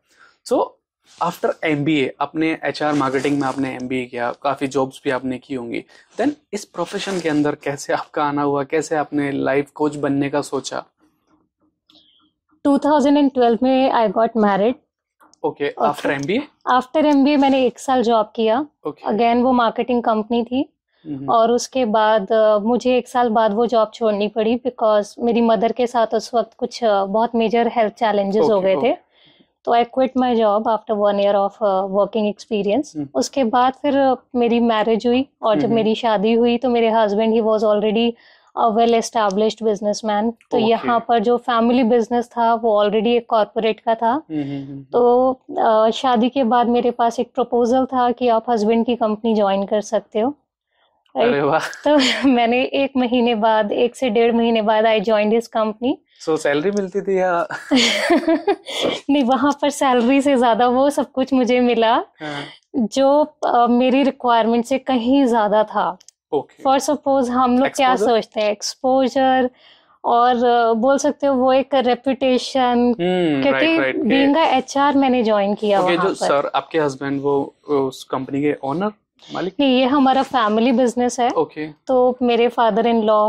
So after M B A अपने एच आर मार्केटिंग में आपने एम बी ए किया काफ़ी जॉब्स भी आपने की होंगी। देन इस प्रोफेशन के अंदर कैसे आपका आना हुआ? कैसे आपने लाइफ कोच बनने का सोचा? 2012 में I got married okay after M B A after MBA मैंने एक साल जॉब किया। अगेन वो मार्केटिंग कंपनी थी। हम्म, और उसके बाद मुझे एक साल बाद वो जॉब छोड़नी पड़ी बिकॉज़ मेरी मदर के साथ उस वक्त कुछ बहुत मेजर हेल्थ चैलेंजेस हो Okay, गए थे। okay. तो I quit my job after one year of working experience. उसके बाद फिर मेरी मैरिज हुई और जब हम्म। मेरी शादी हुई तो मेरे husband he was already a well established businessman तो Okay. यहाँ पर जो फैमिली बिज़नेस था वो ऑलरेडी एक कॉरपोरेट का था. हम्म, हम्म, तो अ, शादी के बाद मेरे पास एक प्रपोजल था कि आप हस्बैंड की कंपनी ज्वाइन कर सकते हो. अरे वाह. तो [laughs] मैंने एक महीने बाद एक से डेढ़ महीने बाद I join this company so salary मिलती थी या? [laughs] नहीं वहाँ पर सैलरी से ज़्यादा वो सब कुछ मुझे मिला हाँ, जो मेरी रिक्वायरमेंट से कहीं ज़्यादा था। फॉर सपोज़ हम लोग क्या सोचते हैं? एक्सपोजर और बोल सकते हो वो एक रेपुटेशन हम्म क्योंकि बीइंग अ एचआर मैंने ज्वाइन किया वहाँ जो पर। सर आपके हस्बैंड वो उस कंपनी के ओनर मालिक? नहीं ये हमारा फैमिली बिज़नेस है। ओके तो मेरे father in law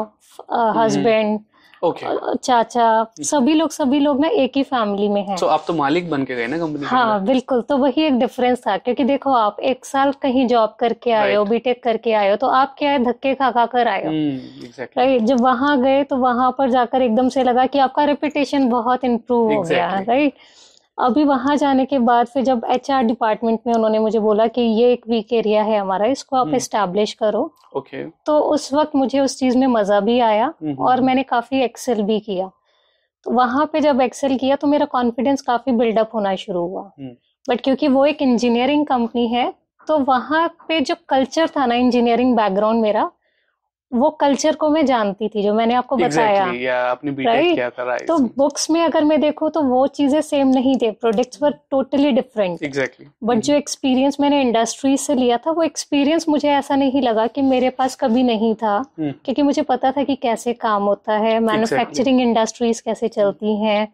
husband okay चाचा सभी लोग सभी लोग ना एक ही फैमिली में हैं। So, आप तो मालिक बन के गए ना कंपनी के हाँ बिल्कुल। तो वही एक डिफरेंस था क्योंकि देखो आप एक साल कहीं जॉब करके आए हो बीटेक करके आए हो तो आप क्या है धक्के खा खा कर आए हो। राइट जब वहाँ गए तो वहाँ पर जाकर एकदम से लगा कि आपका रेपुटेशन बहुत इम्प्रूव हो गया. राइट अभी वहाँ जाने के बाद फिर जब एचआर डिपार्टमेंट में उन्होंने मुझे बोला कि ये एक वीक एरिया है हमारा इसको आप हम्म। एस्टैब्लिश करो ओके तो उस वक्त मुझे उस चीज़ में मज़ा भी आया हम्म, और हम्म। मैंने काफ़ी एक्सेल भी किया तो वहाँ पे जब एक्सेल किया तो मेरा कॉन्फिडेंस काफ़ी बिल्डअप होना शुरू हुआ हम्म। बट क्योंकि वो एक इंजीनियरिंग कंपनी है तो वहाँ पे जो कल्चर था ना इंजीनियरिंग बैकग्राउंड मेरा वो कल्चर को मैं जानती थी जो मैंने आपको बताया। या आपने Right? किया राइट तो बुक्स में अगर मैं देखूँ तो वो चीज़ें सेम नहीं थे। Products were totally different exactly but जो एक्सपीरियंस मैंने इंडस्ट्री से लिया था वो एक्सपीरियंस मुझे ऐसा नहीं लगा कि मेरे पास कभी नहीं था। हम्म। क्योंकि मुझे पता था कि कैसे काम होता है मैन्युफैक्चरिंग इंडस्ट्रीज़ कैसे चलती हैं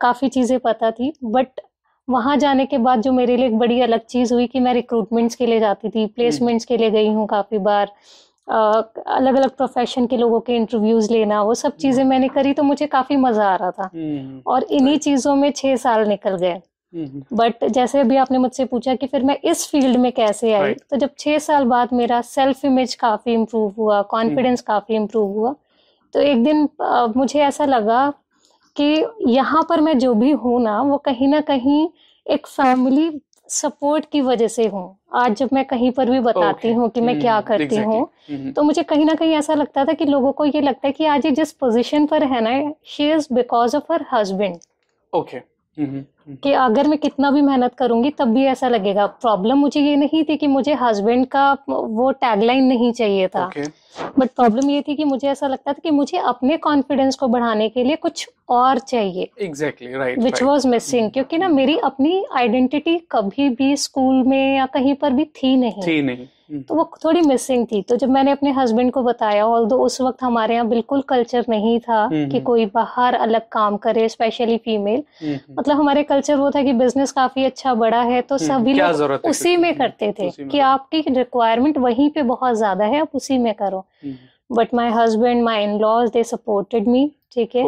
काफ़ी चीज़ें पता थी। बट वहाँ जाने के बाद जो मेरे लिए एक बड़ी अलग चीज़ हुई कि मैं रिक्रूटमेंट्स के लिए जाती थी प्लेसमेंट्स के लिए गई हूँ काफ़ी बार। अलग अलग प्रोफेशन के लोगों के इंटरव्यूज़ लेना वो सब चीज़ें मैंने करी तो मुझे काफ़ी मज़ा आ रहा था। हम्म, और इन्हीं चीज़ों में छह साल निकल गए। हम्म, बट जैसे अभी आपने मुझसे पूछा कि फिर मैं इस फ़ील्ड में कैसे आई तो जब छह साल बाद मेरा सेल्फ इमेज काफ़ी इम्प्रूव हुआ कॉन्फिडेंस काफ़ी इम्प्रूव हुआ तो एक दिन मुझे ऐसा लगा कि यहाँ पर मैं जो भी हूँ ना वो कहीं ना कहीं एक फैमिली सपोर्ट की वजह से हूँ आज जब मैं कहीं पर भी बताती Okay. हूँ कि मैं क्या हम्म, करती exactly. हूँ hmm. तो मुझे कहीं ना कहीं ऐसा लगता था कि लोगों को ये लगता है कि आज ये जिस पोजीशन पर है ना she is because of her husband okay कि अगर मैं कितना भी मेहनत करूँगी तब भी ऐसा लगेगा। प्रॉब्लम मुझे ये नहीं थी कि मुझे हस्बैंड का वो टैगलाइन नहीं चाहिए था। बट प्रॉब्लम ये थी कि मुझे ऐसा लगता था कि मुझे अपने कॉन्फिडेंस को बढ़ाने के लिए कुछ और चाहिए। Exactly right which was missing क्योंकि ना मेरी अपनी आइडेंटिटी कभी भी स्कूल में या कहीं पर भी थी नहीं। थी नहीं। तो वो थोड़ी मिसिंग थी। तो जब मैंने अपने हस्बैंड को बताया ऑल उस वक्त हमारे यहाँ बिल्कुल कल्चर नहीं था हम्म, कि हम्म। कोई बाहर अलग काम करे स्पेशली फीमेल हम्म, हम्म, मतलब हमारे कल्चर वो था कि बिज़नेस काफ़ी अच्छा बड़ा है तो हम्म, सभी लोग उसी में करते थे कि आपकी रिक्वायरमेंट वहीं पे बहुत ज़्यादा है आप उसी में करो। हम्म, but my husband my in laws they supported me ठीक है?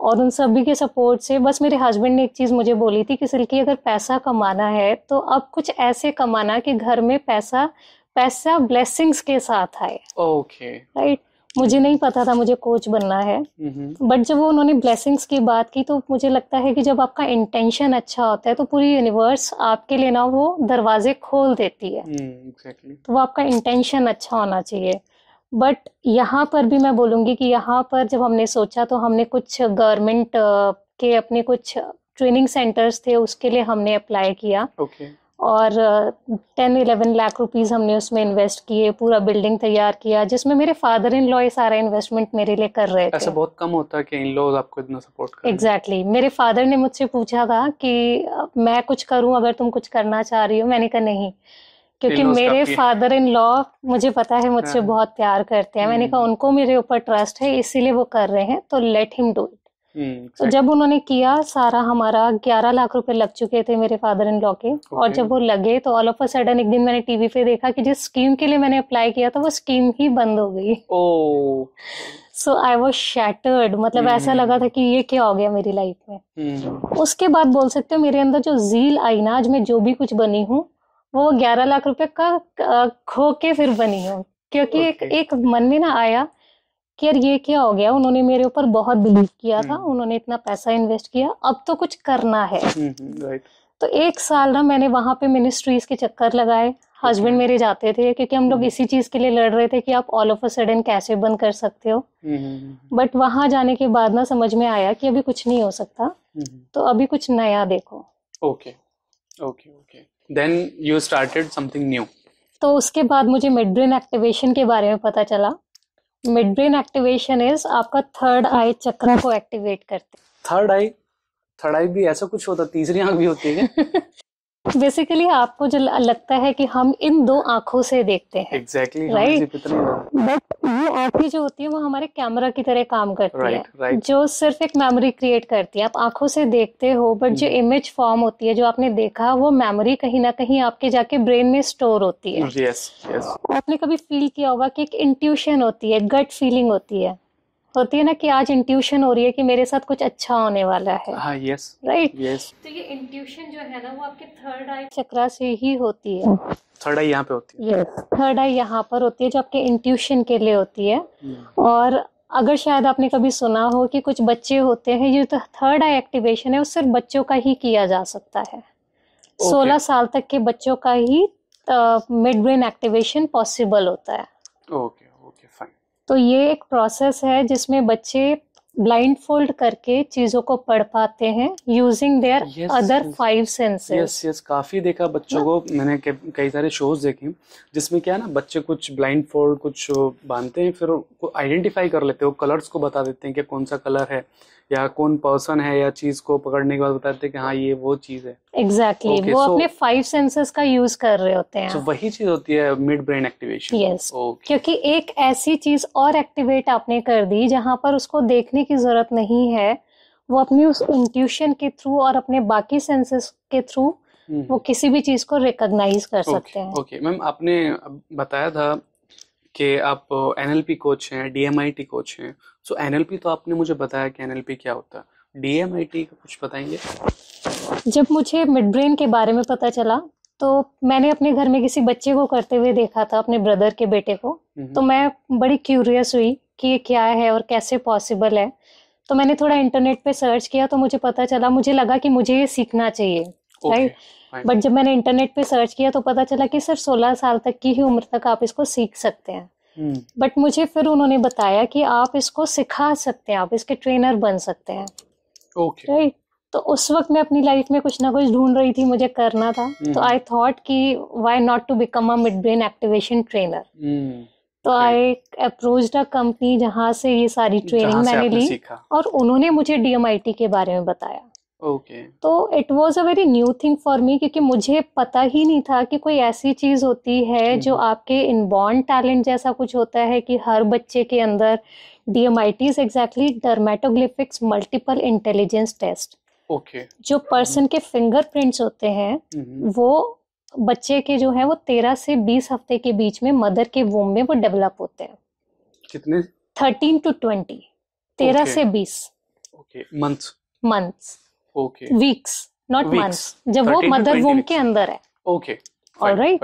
और उन सभी के सपोर्ट से बस मेरे हस्बैंड ने एक चीज़ मुझे बोली थी कि सिल्की अगर पैसा कमाना है तो अब कुछ ऐसे कमाना कि घर में पैसा पैसा ब्लेसिंग्स के साथ आए। ओके राइट मुझे नहीं पता था मुझे कोच बनना है। बट जब वो उन्होंने ब्लेसिंग्स की बात की तो मुझे लगता है कि जब आपका इंटेंशन अच्छा होता है तो पूरी यूनिवर्स आपके लिए ना वो दरवाजे खोल देती है। एग्जैक्टली तो वो आपका इंटेंशन अच्छा होना चाहिए। बट यहाँ पर भी मैं बोलूँगी कि यहाँ पर जब हमने सोचा तो हमने कुछ गवर्नमेंट के अपने कुछ ट्रेनिंग सेंटर्स थे उसके लिए हमने अप्लाई किया। ओके और टेन इलेवन लाख रुपीस हमने उसमें इन्वेस्ट किए पूरा बिल्डिंग तैयार किया जिसमें मेरे फादर इन लॉ ये सारा इन्वेस्टमेंट मेरे लिए कर रहे थे। ऐसा बहुत कम होता है कि इन लॉज आपको इतना सपोर्ट करें। Exactly exactly. मेरे फादर ने मुझसे पूछा था कि मैं कुछ करूँ अगर तुम कुछ करना चाह रही हो? मैंने कहा नहीं। क्योंकि मेरे फादर इन लॉ मुझे पता है मुझसे हाँ। बहुत प्यार करते हैं। मैंने कहा हम्म। उनको मेरे ऊपर ट्रस्ट है इसीलिए वो कर रहे हैं तो लेट हिम डू इट तो exactly. जब उन्होंने किया सारा हमारा ग्यारह लाख रुपए लग चुके थे मेरे फादर इन लॉ के। और जब वो लगे तो ऑल ऑफ़ अ सडन एक दिन मैंने टीवी पे देखा कि जिस स्कीम के लिए मैंने अप्लाई किया था वो स्कीम ही बंद हो गई। सो आई वॉज़ शैटर्ड मतलब ऐसा हम्म। लगा था कि ये क्या हो गया मेरी लाइफ में। हम्म, उसके बाद बोल सकते हो मेरे अंदर जो जील आई ना आज मैं जो भी कुछ बनी हूँ वो ग्यारह लाख रुपए का खो के फिर बनी हूँ। क्योंकि एक Okay. एक मन में ना आया कि यार ये क्या हो गया? उन्होंने मेरे ऊपर बहुत बिलीव किया था हम्म। उन्होंने इतना पैसा इन्वेस्ट किया अब तो कुछ करना है। हम्म, तो एक साल ना मैंने वहाँ पे मिनिस्ट्रीज के चक्कर लगाए। हस्बैंड मेरे जाते थे क्योंकि हम लोग हम्म। इसी चीज़ के लिए लड़ रहे थे कि आप ऑल ऑफ़ अ सडन कैसे बंद कर सकते हो? बट वहाँ जाने के बाद ना समझ में आया कि अभी कुछ नहीं हो सकता। तो अभी कुछ नया देखो। Okay okay okay then you started something new तो उसके बाद मुझे मिड ब्रेन एक्टिवेशन के बारे में पता चला। मिड ब्रेन एक्टिवेशन इज़ आपका थर्ड आई चक्र को एक्टिवेट करते थर्ड आई थर्ड आई भी ऐसा कुछ होता तीसरी आँख भी होती है [laughs] बेसिकली आपको जो लगता है कि हम इन दो आँखों से देखते हैं। Exactly Right. कितनी बट वो आँखें जो होती है वो हमारे कैमरा की तरह काम करती राइट है। राइट जो सिर्फ़ एक मेमोरी क्रिएट करती है। आप आँखों से देखते हो बट जो। इमेज फॉर्म होती है जो आपने देखा वो मेमोरी कहीं ना कहीं आपके जाके ब्रेन में स्टोर होती है। यस यस आपने कभी फील किया होगा कि एक इंट्यूशन होती है गट फीलिंग होती है। होती है ना कि आज इंट्यूशन हो रही है कि मेरे साथ कुछ अच्छा होने वाला है। हाँ यस राइट यस तो ये इंट्यूशन जो है ना वो आपके थर्ड आई चक्रा से ही होती है। थर्ड आई यहाँ पे होती है। यस थर्ड आई यहाँ पर होती है जो आपके इंट्यूशन के लिए होती है। हम्म, और अगर शायद आपने कभी सुना हो कि कुछ बच्चे होते हैं ये तो थर्ड आई एक्टिवेशन है वो सिर्फ़ बच्चों का ही किया जा सकता है। सोलह साल तक के बच्चों का ही मिड ब्रेन एक्टिवेशन पॉसिबल होता है। ओके तो ये एक प्रोसेस है जिसमें बच्चे ब्लाइंड फोल्ड करके चीज़ों को पढ़ पाते हैं using their other five senses yes yes काफ़ी देखा बच्चों को मैंने कई सारे शोज़ देखे जिसमें क्या है ना बच्चे कुछ ब्लाइंड फोल्ड कुछ बांधते हैं फिर आइडेंटिफाई कर लेते हैं वो कलर्स को बता देते हैं कि कौन सा कलर है या कौन पर्सन है या चीज़ को पकड़ने के बाद बताते हैं कि हाँ ये वो चीज़ है। Exactly exactly. Okay, वो so- अपने फाइव सेंसेस का यूज़ कर रहे होते हैं। वही चीज़ होती है मिड ब्रेन एक्टिवेशन. ओके क्योंकि एक ऐसी चीज़ और एक्टिवेट आपने कर दी जहाँ पर उसको देखने की ज़रूरत नहीं है वो अपनी उस इंट्यूशन के थ्रू और अपने बाकी सेंसेस के थ्रू वो किसी भी चीज़ को रिकॉग्नाइज कर okay, सकते हैं। ओके मैम आपने बताया था कि आप एनएलपी कोच हैं डीएमआईटी कोच हैं। सो एनएलपी तो आपने मुझे बताया कि एनएलपी क्या होता है। डीएमआईटी का कुछ बताएँगे? जब मुझे मिड ब्रेन के बारे में पता चला तो मैंने अपने घर में किसी बच्चे को करते हुए देखा था अपने ब्रदर के बेटे को। हम्म, तो मैं बड़ी क्यूरियस हुई कि ये क्या है और कैसे पॉसिबल है। तो मैंने थोड़ा इंटरनेट पे सर्च किया तो मुझे पता चला मुझे लगा कि मुझे ये सीखना चाहिए राइट. बट जब मैंने इंटरनेट पे सर्च किया तो पता चला कि सर सोलह साल तक की ही उम्र तक आप इसको सीख सकते हैं। बट मुझे फिर उन्होंने बताया कि आप इसको सिखा सकते हैं आप इसके ट्रेनर बन सकते हैं। ओके राइट तो उस वक्त मैं अपनी लाइफ में कुछ ना कुछ ढूंढ रही थी मुझे करना था। तो आई थॉट कि why not to become a mid brain activation trainer तो आई अप्रोच अ कंपनी जहाँ से ये सारी ट्रेनिंग मैंने ली और उन्होंने मुझे डीएमआईटी के बारे में बताया। ओके। तो it was a very new thing for me क्योंकि मुझे पता ही नहीं था कि कोई ऐसी चीज़ होती है जो आपके इनबॉर्न टैलेंट जैसा कुछ होता है कि हर बच्चे के अंदर DMIT is exactly dermatoglyphics multiple intelligence test okay. जो पर्सन के फिंगरप्रिंट्स होते हैं वो बच्चे के जो है वो तेरह से बीस हफ़्ते के बीच में मदर के वोम में वो डेवलप होते हैं। कितने? थर्टीन टू ट्वेंटी तेरह. से बीस। Okay. Month months okay weeks not. Months जब वो मदर 20 वोम के अंदर है। ओके फाइन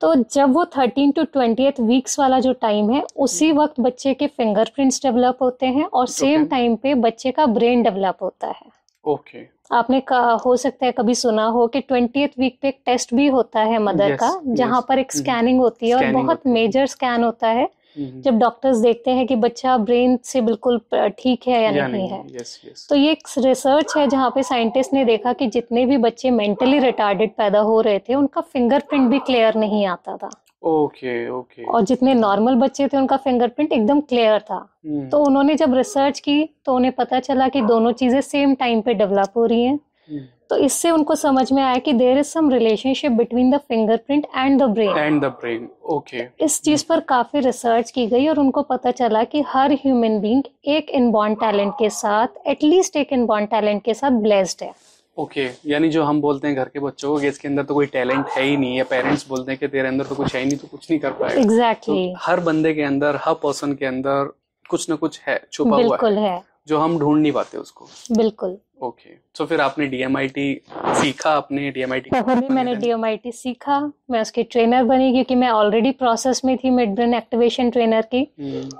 तो जब वो थर्टीन टू ट्वेंटी वीक्स वाला जो टाइम है उसी वक्त बच्चे के फिंगरप्रिंट्स डेवलप होते हैं और सेम टाइम पे बच्चे का ब्रेन डेवलप होता है। ओके आपने कहा हो सकता है कभी सुना हो कि ट्वेंटी वीक पे एक टेस्ट भी होता है मदर Yes, का जहाँ yes. पर एक। स्कैनिंग होती है और बहुत मेजर स्कैन होता है। जब डॉक्टर्स देखते हैं कि बच्चा ब्रेन से बिल्कुल ठीक है या, या नहीं, नहीं है यस यस तो ये एक रिसर्च है जहाँ पे साइंटिस्ट ने देखा कि जितने भी बच्चे मेंटली रिटार्डेड पैदा हो रहे थे उनका फिंगरप्रिंट भी क्लियर नहीं आता था। ओके ओके और जितने नॉर्मल बच्चे थे उनका फिंगरप्रिंट एकदम क्लियर था। हम्म। तो उन्होंने जब रिसर्च की तो उन्हें पता चला कि दोनों चीज़ें सेम टाइम पे डेवलप हो रही हैं। हम्म। तो इससे उनको समझ में आया कि there is some relationship between the fingerprint and the brain and the brain okay इस चीज़ पर काफ़ी रिसर्च की गई और उनको पता चला कि हर ह्यूमन बींग एक इनबॉर्न टैलेंट के साथ एटलीस्ट एक इनबॉर्न टैलेंट के साथ ब्लेस्ड है। ओके okay, यानी जो हम बोलते हैं घर के बच्चों को इसके अंदर तो कोई टैलेंट है ही नहीं या पेरेंट्स बोलते हैं कि तेरे अंदर तो कुछ है ही नहीं तो कुछ नहीं कर पाएगा। तो एग्जैक्टली हर बंदे के अंदर हर पर्सन के अंदर कुछ ना कुछ है छुपा हुआ है। बिल्कुल है। जो हम ढूंढ नहीं पाते उसको। बिल्कुल। ओके तो फिर आपने डीएमआईटी सीखा आपने डीएमआईटी पहले मैंने डीएमआईटी सीखा मैं उसकी ट्रेनर बनी क्योंकि मैं ऑलरेडी प्रोसेस में थी मिड ब्रेन एक्टिवेशन ट्रेनर की।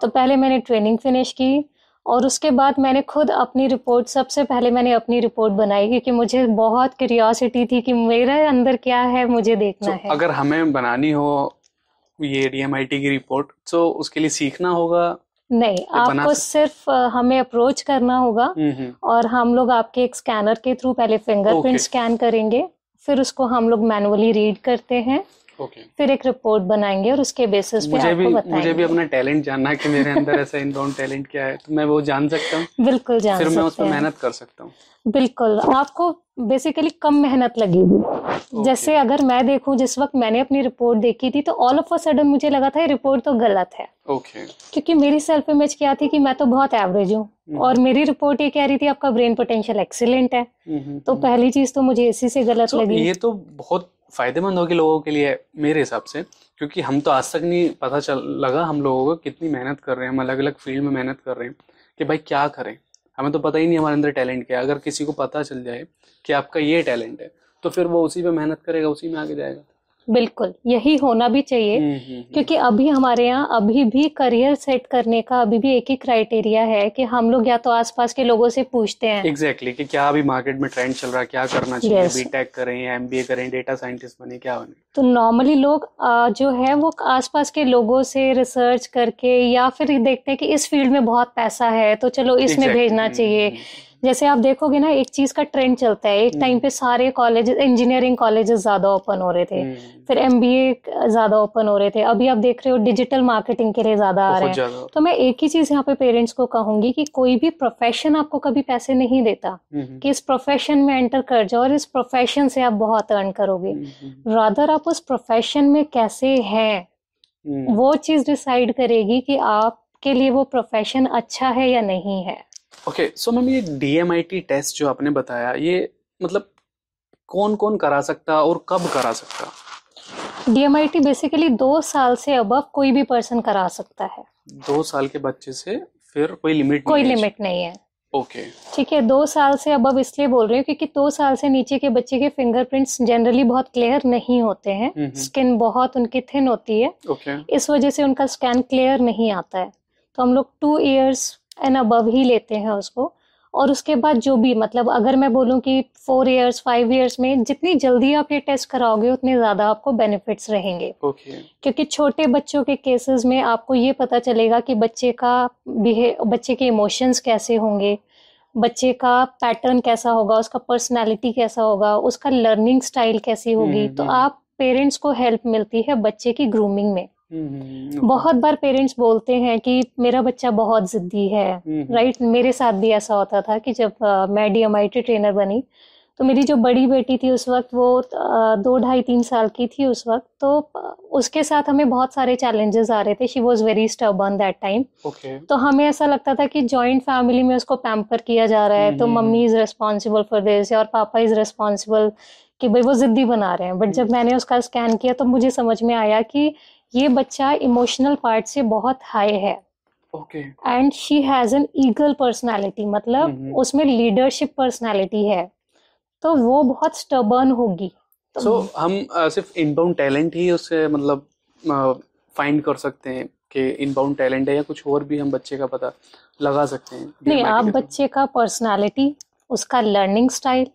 तो पहले मैंने ट्रेनिंग फिनिश की और उसके बाद मैंने खुद अपनी रिपोर्ट सबसे पहले मैंने अपनी रिपोर्ट बनाई क्योंकि मुझे बहुत क्यूरियोसिटी थी कि मेरे अंदर क्या है मुझे देखना तो है। अगर हमें बनानी हो ये डीएमआईटी की रिपोर्ट तो उसके लिए सीखना होगा नहीं आपको सिर्फ़ हमें अप्रोच करना होगा हम्म, हम्म, और हम लोग आपके एक स्कैनर के थ्रू पहले फिंगरप्रिंट Okay. स्कैन करेंगे फिर उसको हम लोग मैनुअली रीड करते हैं ओके फिर एक रिपोर्ट बनाएँगे और उसके बेसिस पे मुझे भी आपको मुझे भी अपना टैलेंट जानना है कि मेरे अंदर ऐसा इनबाउंड टैलेंट क्या है तो मैं वो जान सकता हूँ? बिल्कुल जान फिर मैं उस पर मेहनत कर सकता हूँ। बिल्कुल आपको बेसिकली कम मेहनत लगेगी। जैसे अगर मैं देखूँ जिस वक्त मैंने अपनी रिपोर्ट देखी थी तो ऑल ऑफ़ अ सडन मुझे लगा था ये रिपोर्ट तो गलत है। ओके क्योंकि मेरी सेल्फ इमेज क्या थी कि मैं तो बहुत एवरेज हूँ। और मेरी रिपोर्ट ये कह रही थी आपका ब्रेन पोटेंशियल एक्सीलेंट है। तो पहली चीज़ तो मुझे इसी से गलत तो लगी। ये तो बहुत फ़ायदेमंद होगी लोगों के लिए मेरे हिसाब से क्योंकि हम तो आज तक नहीं पता चल लगा हम लोगों को कितनी मेहनत कर रहे हैं हम अलग अलग फ़ील्ड में मेहनत कर रहे हैं कि भाई क्या करें। हमें तो पता ही नहीं हमारे अंदर टैलेंट क्या है। अगर किसी को पता चल जाए कि आपका ये टैलेंट है तो फिर वो उसी पे मेहनत करेगा, उसी में आगे जाएगा। बिल्कुल यही होना भी चाहिए हम्म, हम्म, हम्म। क्योंकि अभी हमारे यहाँ अभी भी करियर सेट करने का अभी भी एक ही क्राइटेरिया है कि हम लोग या तो आसपास के लोगों से पूछते हैं एग्जैक्टली exactly, कि क्या अभी मार्केट में ट्रेंड चल रहा है क्या करना चाहिए Yes. बीटेक करें एमबीए करें डेटा साइंटिस्ट बने क्या बने तो नॉर्मली लोग जो है वो आसपास के लोगों से रिसर्च करके या फिर देखते हैं कि इस फ़ील्ड में बहुत पैसा है तो चलो इसमें Exactly. भेजना चाहिए जैसे आप देखोगे ना एक चीज़ का ट्रेंड चलता है। एक टाइम पे सारे कॉलेज इंजीनियरिंग कॉलेजेस ज़्यादा ओपन हो रहे थे। हम्म, फिर एमबीए ज़्यादा ओपन हो रहे थे। अभी आप देख रहे हो डिजिटल मार्केटिंग के लिए ज़्यादा आ रहे हैं। तो मैं एक ही चीज़ यहाँ पे पेरेंट्स को कहूँगी कि कोई भी प्रोफेशन आपको कभी पैसे नहीं देता। हम्म, हम्म, कि इस प्रोफेशन में एंटर कर जाओ और इस प्रोफेशन से आप बहुत अर्न करोगे। हम्म, हम्म, रादर आप उस प्रोफेशन में कैसे हैं हम्म। वो चीज़ डिसाइड करेगी कि आपके लिए वो प्रोफेशन अच्छा है या नहीं है। ओके सो मैम ये डीएमआईटी टेस्ट जो आपने बताया ये मतलब कौन कौन करा सकता और कब करा सकता? डीएमआईटी बेसिकली दो साल से अब कोई भी पर्सन करा सकता है। दो साल के बच्चे से फिर कोई लिमिट कोई लिमिट नहीं है। ओके ठीक है दो साल से अब इसलिए बोल रही हूँ क्योंकि दो साल से नीचे के बच्चे के फिंगरप्रिंट्स जनरली बहुत क्लियर नहीं होते हैं। हम्म। स्किन बहुत उनकी थिन होती है। ओके इस वजह से उनका स्कैन क्लियर नहीं आता है। तो हम लोग टू इयर्स एंड अबव ही लेते हैं उसको। और उसके बाद जो भी मतलब अगर मैं बोलूँ कि फोर इयर्स फाइव इयर्स में जितनी जल्दी आप ये टेस्ट कराओगे उतने ज़्यादा आपको बेनिफिट्स रहेंगे। ओके क्योंकि छोटे बच्चों के केसेस में आपको ये पता चलेगा कि बच्चे का बिहे बच्चे के इमोशंस कैसे होंगे बच्चे का पैटर्न कैसा होगा उसका पर्सनैलिटी कैसा होगा उसका लर्निंग स्टाइल कैसी होगी। हम्म, तो हम्म। आप पेरेंट्स को हेल्प मिलती है बच्चे की ग्रूमिंग में। हम्म, बहुत बार पेरेंट्स बोलते हैं कि मेरा बच्चा बहुत जिद्दी है हम्म, राइट? मेरे साथ भी ऐसा होता था कि जब मैं डीएमआईटी ट्रेनर बनी तो मेरी जो बड़ी बेटी थी उस वक्त वो दो ढाई तीन साल की थी उस वक्त तो उसके साथ हमें बहुत सारे चैलेंजेस आ रहे थे। She was very stubborn that time तो हमें ऐसा लगता था कि जॉइंट फैमिली में उसको पैम्पर किया जा रहा है तो हम्म, mummy is responsible for this और पापा इज़ रिस्पॉन्सिबल कि भाई वो जिद्दी बना रहे हैं। बट जब मैंने उसका स्कैन किया तो मुझे समझ में आया कि ये बच्चा इमोशनल पार्ट से बहुत हाई है। And she has an eagle personality मतलब हम्म। उसमें लीडरशिप पर्सनालिटी है। तो वो बहुत स्टबर्न होगी। तो सो हम अ, सिर्फ़ इनबाउंड टैलेंट ही उससे मतलब फाइंड कर सकते हैं कि इनबाउंड टैलेंट है या कुछ और भी हम बच्चे का पता लगा सकते हैं। नहीं आप के बच्चे का पर्सनालिटी उसका लर्निंग स्टाइल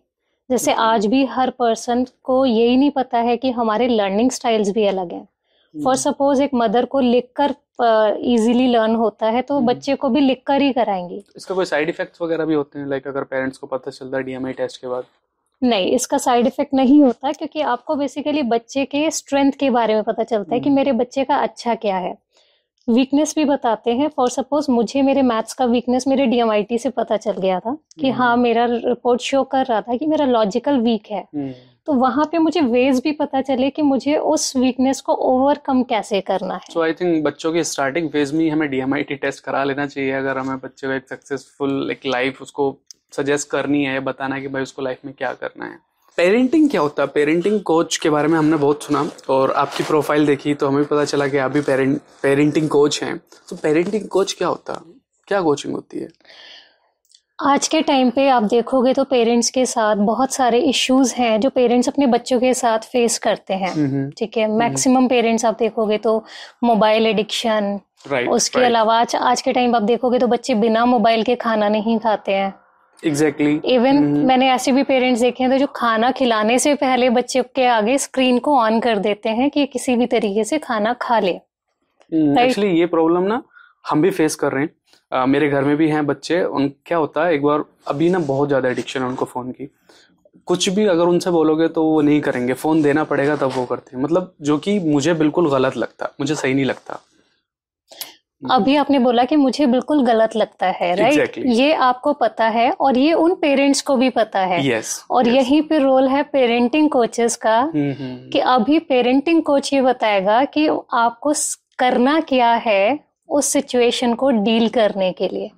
जैसे हम्म। आज भी हर पर्सन को यही नहीं पता है कि हमारे लर्निंग स्टाइल्स भी अलग हैं। फॉर हम्म, सपोज़ एक मदर को लिखकर इजीली लर्न होता है तो हम्म। बच्चे को भी लिखकर ही कराएँगी। इसका कोई साइड इफेक्ट्स वगैरह भी होते हैं? लाइक अगर पेरेंट्स को पता चलता है डीएमआई टेस्ट के बाद? नहीं इसका साइड इफ़ेक्ट नहीं होता क्योंकि आपको बेसिकली बच्चे के स्ट्रेंथ के बारे में पता चलता है कि हम्म। मेरे बच्चे का अच्छा क्या है। वीकनेस भी बताते हैं। फॉर सपोज़ मुझे मेरे मैथ्स का वीकनेस मेरे डीएमआईटी से पता चल गया था कि हम्म। हाँ मेरा रिपोर्ट शो कर रहा था कि मेरा लॉजिकल वीक है। हम्म, तो वहाँ पे मुझे वेज भी पता चले कि मुझे उस वीकनेस को ओवरकम कैसे करना है। सो आई थिंक बच्चों की स्टार्टिंग फ़ेज़ में ही हमें डीएमआईटी टेस्ट करा लेना चाहिए। अगर हमें बच्चे को एक सक्सेसफुल एक लाइफ उसको सजेस्ट करनी है, बताना है कि भाई उसको लाइफ में क्या करना है। पेरेंटिंग क्या होता है? पेरेंटिंग कोच के बारे में हमने बहुत सुना और आपकी प्रोफ़ाइल देखी तो हमें पता चला कि आप भी पेरेंट पेरेंटिंग कोच हैं। तो पेरेंटिंग कोच क्या होता? है क्या कोचिंग होती है? आज के टाइम पे आप देखोगे तो पेरेंट्स के साथ बहुत सारे इश्यूज़ हैं जो पेरेंट्स अपने बच्चों के साथ फेस करते हैं। हम्म, ठीक है? मैक्सिमम पेरेंट्स आप देखोगे तो मोबाइल एडिक्शन राइट उसके अलावा आज आज के टाइम आप देखोगे तो बच्चे बिना मोबाइल के खाना नहीं खाते हैं। Exactly exactly. इवन हम्म। मैंने ऐसे भी पेरेंट्स देखे हैं तो जो खाना खिलाने से पहले बच्चे के आगे स्क्रीन को ऑन कर देते हैं कि किसी भी तरीके से खाना खा ले। Right. एक्चुअली ये प्रॉब्लम ना हम भी फेस कर रहे हैं। अ, मेरे घर में भी हैं बच्चे। उन क्या होता है एक बार अभी ना बहुत ज़्यादा एडिक्शन है उनको फ़ोन की। कुछ भी अगर उनसे बोलोगे तो वो नहीं करेंगे। फ़ोन देना पड़ेगा तब वो करते हैं। मतलब जो कि मुझे बिल्कुल गलत लगता मुझे सही नहीं लगता। अभी आपने बोला कि मुझे बिल्कुल गलत लगता है राइट Exactly. ये आपको पता है और ये उन पेरेंट्स को भी पता है। यस और yes. यहीं पे रोल है पेरेंटिंग कोचेस का कि अभी पेरेंटिंग कोच ये बताएगा कि आपको करना क्या है उस सिचुएशन को डील करने के लिए।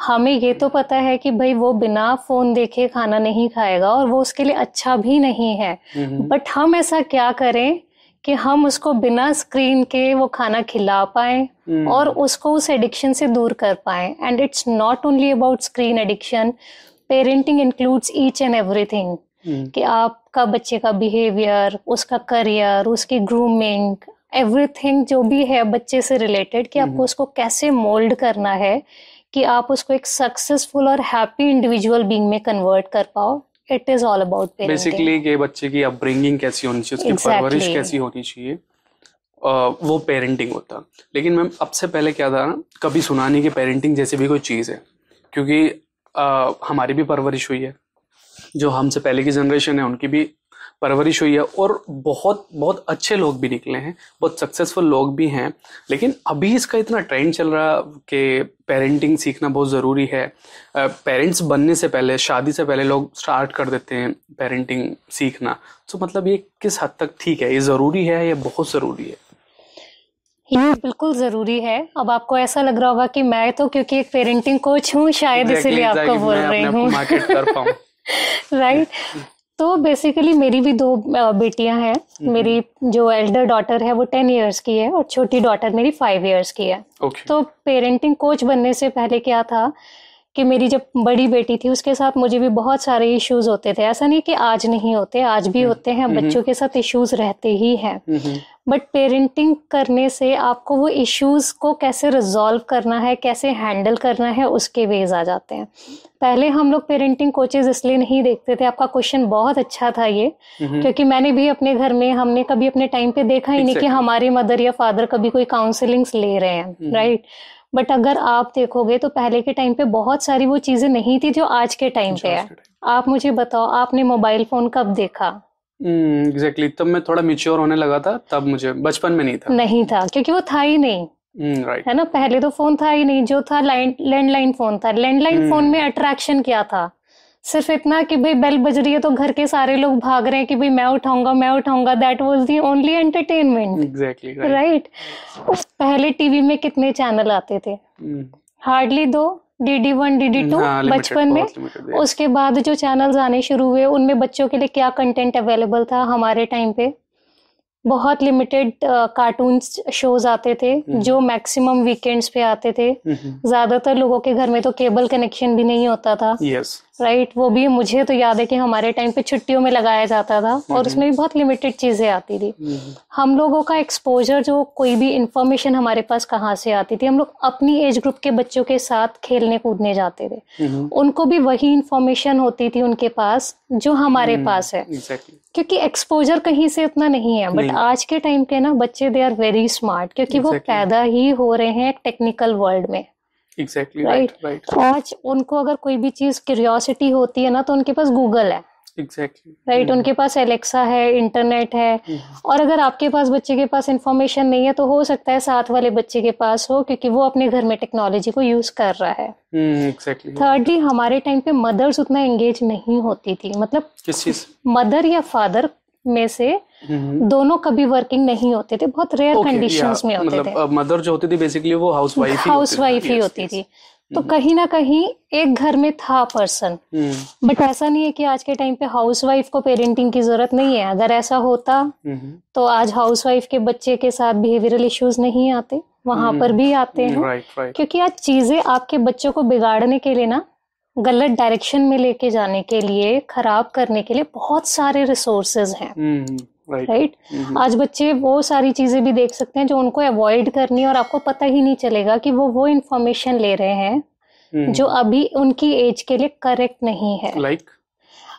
हमें ये तो पता है कि भाई वो बिना फ़ोन देखे खाना नहीं खाएगा और वो उसके लिए अच्छा भी नहीं है। बट हम ऐसा क्या करें कि हम उसको बिना स्क्रीन के वो खाना खिला पाए और उसको उस एडिक्शन से दूर कर पाए। And it's not only about screen addiction parenting includes each and everything कि आपका बच्चे का बिहेवियर उसका करियर उसकी ग्रूमिंग एवरीथिंग जो भी है बच्चे से रिलेटेड कि आपको उसको कैसे मोल्ड करना है कि आप उसको एक सक्सेसफुल और हैप्पी इंडिविजुअल बीइंग में कन्वर्ट कर पाओ। It is all about basically कि बच्चे की अपब्रिंगिंग कैसी होनी चाहिए उसकी Exactly. परवरिश कैसी होनी चाहिए वो पेरेंटिंग होता। लेकिन मैम अब से पहले क्या था ना कभी सुना नहीं कि पेरेंटिंग जैसी भी कोई चीज़ है। क्योंकि अ, हमारी भी परवरिश हुई है। जो हमसे पहले की जनरेशन है उनकी भी परवरिश हुई है और बहुत बहुत अच्छे लोग भी निकले हैं बहुत सक्सेसफुल लोग भी हैं। लेकिन अभी इसका इतना ट्रेंड चल रहा कि पेरेंटिंग सीखना बहुत ज़रूरी है। पेरेंट्स बनने से पहले शादी से पहले लोग स्टार्ट कर देते हैं पेरेंटिंग सीखना। तो मतलब ये किस हद तक ठीक है? ये ज़रूरी है या बहुत ज़रूरी है? ये बिल्कुल ज़रूरी है। अब आपको ऐसा लग रहा होगा कि मैं तो क्योंकि एक पेरेंटिंग कोच हूँ शायद Exactly, इसीलिए आपको बोल रही हूँ। राइट [laughs] [laughs] तो बेसिकली मेरी भी दो बेटियाँ हैं। मेरी जो एल्डर डॉटर है वो टेन इयर्स की है और छोटी डॉटर मेरी फाइव इयर्स की है। Okay. तो पेरेंटिंग कोच बनने से पहले क्या था कि मेरी जब बड़ी बेटी थी उसके साथ मुझे भी बहुत सारे इश्यूज़ होते थे। ऐसा नहीं कि आज नहीं होते आज भी होते हैं बच्चों के साथ इश्यूज़ रहते ही हैं। बट पेरेंटिंग करने से आपको वो इश्यूज़ को कैसे रिजॉल्व करना है कैसे हैंडल करना है उसके वेज आ जाते हैं। पहले हम लोग पेरेंटिंग कोचेज इसलिए नहीं देखते थे। आपका क्वेश्चन बहुत अच्छा था ये क्योंकि मैंने भी अपने घर में हमने कभी अपने टाइम पे देखा ही नहीं कि हमारे मदर या फादर कभी कोई काउंसलिंग्स ले रहे हैं राइट बट अगर आप देखोगे तो पहले के टाइम पे बहुत सारी वो चीज़ें नहीं थी जो आज के टाइम पे है। आप मुझे बताओ आपने मोबाइल फ़ोन कब देखा? एग्जैक्टली hmm, तब मैं थोड़ा मिच्योर होने लगा था तब मुझे बचपन में नहीं था। नहीं था क्योंकि वो था ही नहीं। Right right. है ना? पहले तो फ़ोन था ही नहीं जो था लैंडलाइन फ़ोन था। Landline hmm. फ़ोन में अट्रैक्शन क्या था? सिर्फ़ इतना कि भाई बेल बज रही है तो घर के सारे लोग भाग रहे हैं कि भाई मैं उठाऊँगा मैं उठाऊँगा। That was the only entertainment exactly right पहले टीवी में कितने चैनल आते थे? Hardly hmm. दो। D D one D D two बचपन में। उसके बाद जो चैनल्स आने शुरू हुए उनमें बच्चों के लिए क्या कंटेंट अवेलेबल था हमारे टाइम पे? बहुत लिमिटेड कार्टून शोज़ आते थे हम्म। जो मैक्सिमम वीकेंड्स पे आते थे। हम्म। ज़्यादातर लोगों के घर में तो केबल कनेक्शन भी नहीं होता था। Yes. राइट वो भी मुझे तो याद है कि हमारे टाइम पे छुट्टियों में लगाया जाता था और हम्म। उसमें भी बहुत लिमिटेड चीज़ें आती थी। हम लोगों का एक्सपोजर जो कोई भी इंफॉर्मेशन हमारे पास कहाँ से आती थी हम लोग अपनी एज ग्रुप के बच्चों के साथ खेलने कूदने जाते थे। उनको भी वही इंफॉर्मेशन होती थी उनके पास जो हमारे पास है। exactly. क्योंकि एक्सपोजर कहीं से उतना नहीं है बट आज के टाइम के ना बच्चे दे आर वेरी स्मार्ट क्योंकि exactly. वो पैदा ही हो रहे हैं टेक्निकल वर्ल्ड में। एग्जैक्टली राइट राइट आज उनको अगर कोई भी चीज़ क्यूरियोसिटी होती है ना तो उनके पास गूगल है। एग्जैक्टली राइट उनके पास एलेक्सा है इंटरनेट है। hmm. और अगर आपके पास बच्चे के पास इंफॉर्मेशन नहीं है तो हो सकता है साथ वाले बच्चे के पास हो क्योंकि वो अपने घर में टेक्नोलॉजी को यूज़ कर रहा है। एग्जैक्टली hmm, थर्डली हमारे टाइम पे मदर्स उतना एंगेज नहीं होती थी। मतलब किस चीज़? मदर या फादर में से। दोनों कभी वर्किंग नहीं होते थे बहुत रेयर okay, में होते मतलब, थे। मदर जो होती थी बेसिकली वो हाउस वाइफ हाउस वाइफ ही होती थी। तो हम्म। कहीं ना कहीं एक घर में था पर्सन बट हम्म। ऐसा नहीं है कि आज के टाइम पे हाउस वाइफ को पेरेंटिंग की ज़रूरत नहीं है। अगर ऐसा होता तो आज हाउस वाइफ के बच्चे के साथ बिहेवियरल इश्यूज़ नहीं आते। वहाँ पर भी आते हैं. क्योंकि आज चीज़ें आपके बच्चों को बिगाड़ने के लिए ना गलत डायरेक्शन में लेके जाने के लिए खराब करने के लिए बहुत सारे रिसोर्सेज हैं राइट right? mm-hmm. आज बच्चे वो सारी चीज़ें भी देख सकते हैं जो उनको अवॉइड करनी और आपको पता ही नहीं चलेगा कि वो वो इन्फॉर्मेशन ले रहे हैं mm-hmm. जो अभी उनकी एज के लिए करेक्ट नहीं है लाइक like?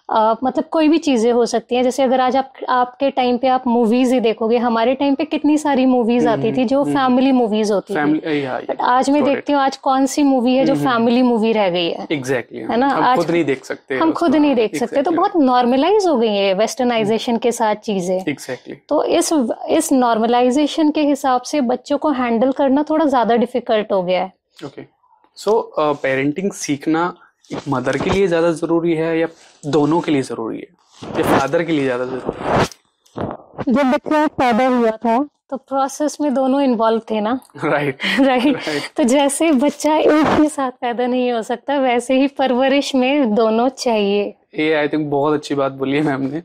आ, मतलब कोई भी चीज़ें हो सकती हैं। जैसे अगर आज आप आपके टाइम पे आप मूवीज़ ही देखोगे हमारे टाइम पे कितनी सारी मूवीज़ आती थी जो फैमिली हम्म, मूवीज़ होती थी। बट आज मैं देखती हूँ आज कौन सी मूवी है जो फैमिली हम्म, मूवी रह गई है। एग्जैक्टली है ना? आज खुद नहीं देख सकते हम खुद नहीं देख सकते। तो बहुत नॉर्मलाइज हो गई है वेस्टर्नाइजेशन के साथ चीज़ें। एग्जैक्टली तो इस इस नॉर्मलाइजेशन के हिसाब से बच्चों को हैंडल करना थोड़ा ज़्यादा डिफ़िकल्ट हो गया है। ओके सो पेरेंटिंग सीखना मदर के लिए ज़्यादा ज़रूरी है या दोनों के लिए ज़रूरी है? या फादर के लिए ज़्यादा ज़रूरी है? जब बच्चा पैदा हुआ था तो प्रोसेस में दोनों इन्वॉल्व थे ना? राइट राइट [laughs] तो जैसे बच्चा एक के साथ पैदा नहीं हो सकता वैसे ही परवरिश में दोनों चाहिए। ये आई थिंक बहुत अच्छी बात बोली है मैम ने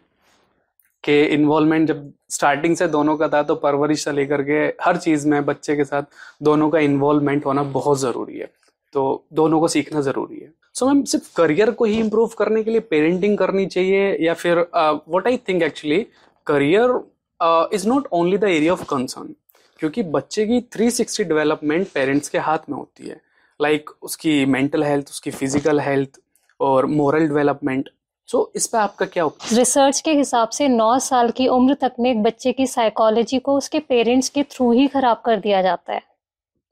कि इन्वॉल्वमेंट जब स्टार्टिंग से दोनों का था तो परवरिश से लेकर के हर चीज़ में बच्चे के साथ दोनों का इन्वॉल्वमेंट होना बहुत ज़रूरी है। तो दोनों को सीखना ज़रूरी है। सो मैम सिर्फ़ करियर को ही इम्प्रूव करने के लिए पेरेंटिंग करनी चाहिए या फिर what I think actually career is not only the area of concern क्योंकि बच्चे की 360 डेवलपमेंट पेरेंट्स के हाथ में होती है। लाइक like, उसकी मेंटल हेल्थ उसकी फ़िज़िकल हेल्थ और मोरल डेवलपमेंट सो इस पे आपका क्या रिसर्च के हिसाब से 9 साल की उम्र तक में एक बच्चे की साइकोलॉजी को उसके पेरेंट्स के थ्रू ही खराब कर दिया जाता है।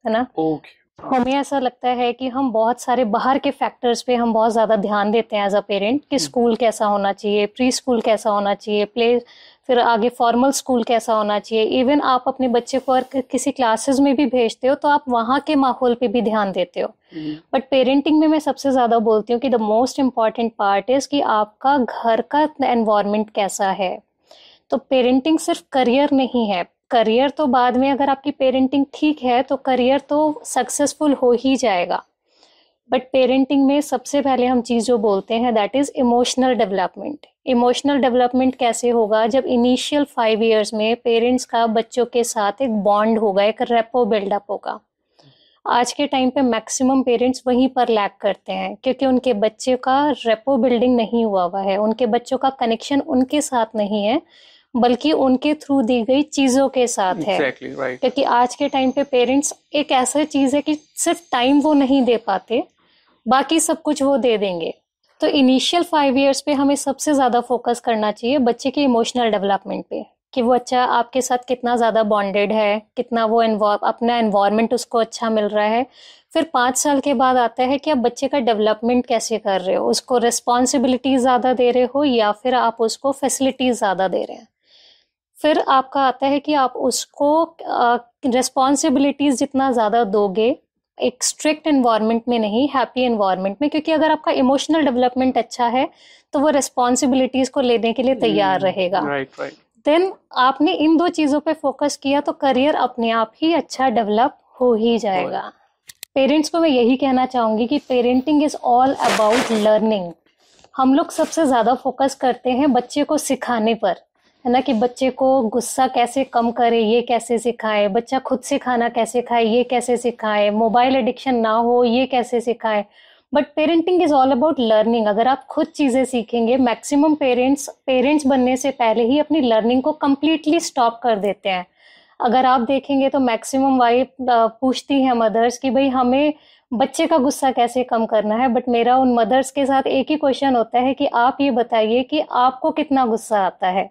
है ना? Okay okay. हमें ऐसा लगता है कि हम बहुत सारे बाहर के फैक्टर्स पे हम बहुत ज़्यादा ध्यान देते हैं एज अ पेरेंट कि स्कूल हम्म। कैसा होना चाहिए प्री स्कूल कैसा होना चाहिए प्ले फिर आगे फॉर्मल स्कूल कैसा होना चाहिए इवन आप अपने बच्चे को अगर किसी क्लासेस में भी भेजते हो तो आप वहाँ के माहौल पे भी ध्यान देते हो बट हम्म। पेरेंटिंग में मैं सबसे ज़्यादा बोलती हूँ कि the most important part is कि आपका घर का एनवायरनमेंट कैसा है तो पेरेंटिंग सिर्फ़ करियर नहीं है करियर तो बाद में अगर आपकी पेरेंटिंग ठीक है तो करियर तो सक्सेसफुल हो ही जाएगा। बट पेरेंटिंग में सबसे पहले हम चीज़ जो बोलते हैं that is emotional development emotional development कैसे होगा? जब इनिशियल फाइव इयर्स में पेरेंट्स का बच्चों के साथ एक बॉन्ड होगा, एक रेपो बिल्डअप होगा। आज के टाइम पे मैक्सिमम पेरेंट्स वहीं पर लैक करते हैं, क्योंकि उनके बच्चे का रेपो बिल्डिंग नहीं हुआ हुआ है। उनके बच्चों का कनेक्शन उनके साथ नहीं है। बल्कि उनके थ्रू दी गई चीज़ों के साथ exactly, है right. क्योंकि आज के टाइम पे पेरेंट्स एक ऐसा चीज़ है कि सिर्फ़ टाइम वो नहीं दे पाते बाकी सब कुछ वो दे देंगे। तो इनिशियल फाइव इयर्स पे हमें सबसे ज़्यादा फोकस करना चाहिए बच्चे के इमोशनल डेवलपमेंट पे कि वो अच्छा आपके साथ कितना ज़्यादा बॉन्डेड है कितना वो अपना एनवायरनमेंट उसको अच्छा मिल रहा है। फिर पाँच साल के बाद आता है कि आप बच्चे का डेवलपमेंट कैसे कर रहे हो उसको रिस्पॉन्सिबिलिटीज ज़्यादा दे रहे हो या फिर आप उसको फैसिलिटीज़ ज़्यादा दे रहे हैं। फिर आपका आता है कि आप उसको रिस्पॉन्सिबिलिटीज जितना ज़्यादा दोगे एक स्ट्रिक्ट इन्वायरमेंट में नहीं हैप्पी इन्वायरमेंट में क्योंकि अगर आपका इमोशनल डेवलपमेंट अच्छा है तो वो रिस्पॉन्सिबिलिटीज को लेने के लिए तैयार hmm, रहेगा। राइट राइट देन आपने इन दो चीज़ों पे फोकस किया तो करियर अपने आप ही अच्छा डेवलप हो ही जाएगा। पेरेंट्स को मैं यही कहना चाहूँगी कि parenting is all about learning हम लोग सबसे ज़्यादा फोकस करते हैं बच्चे को सिखाने पर। है ना कि बच्चे को गुस्सा कैसे कम करे, ये कैसे सिखाए, बच्चा खुद से खाना कैसे खाए, ये कैसे सिखाए, मोबाइल एडिक्शन ना हो, ये कैसे सिखाए। But parenting is all about learning अगर आप खुद चीज़ें सीखेंगे मैक्सिमम पेरेंट्स पेरेंट्स बनने से पहले ही अपनी लर्निंग को कम्प्लीटली स्टॉप कर देते हैं। अगर आप देखेंगे तो मैक्सिमम वाइफ पूछती हैं मदर्स कि भाई हमें बच्चे का गुस्सा कैसे कम करना है? बट मेरा उन मदर्स के साथ एक ही क्वेश्चन होता है कि आप ये बताइए कि आपको कितना गुस्सा आता है?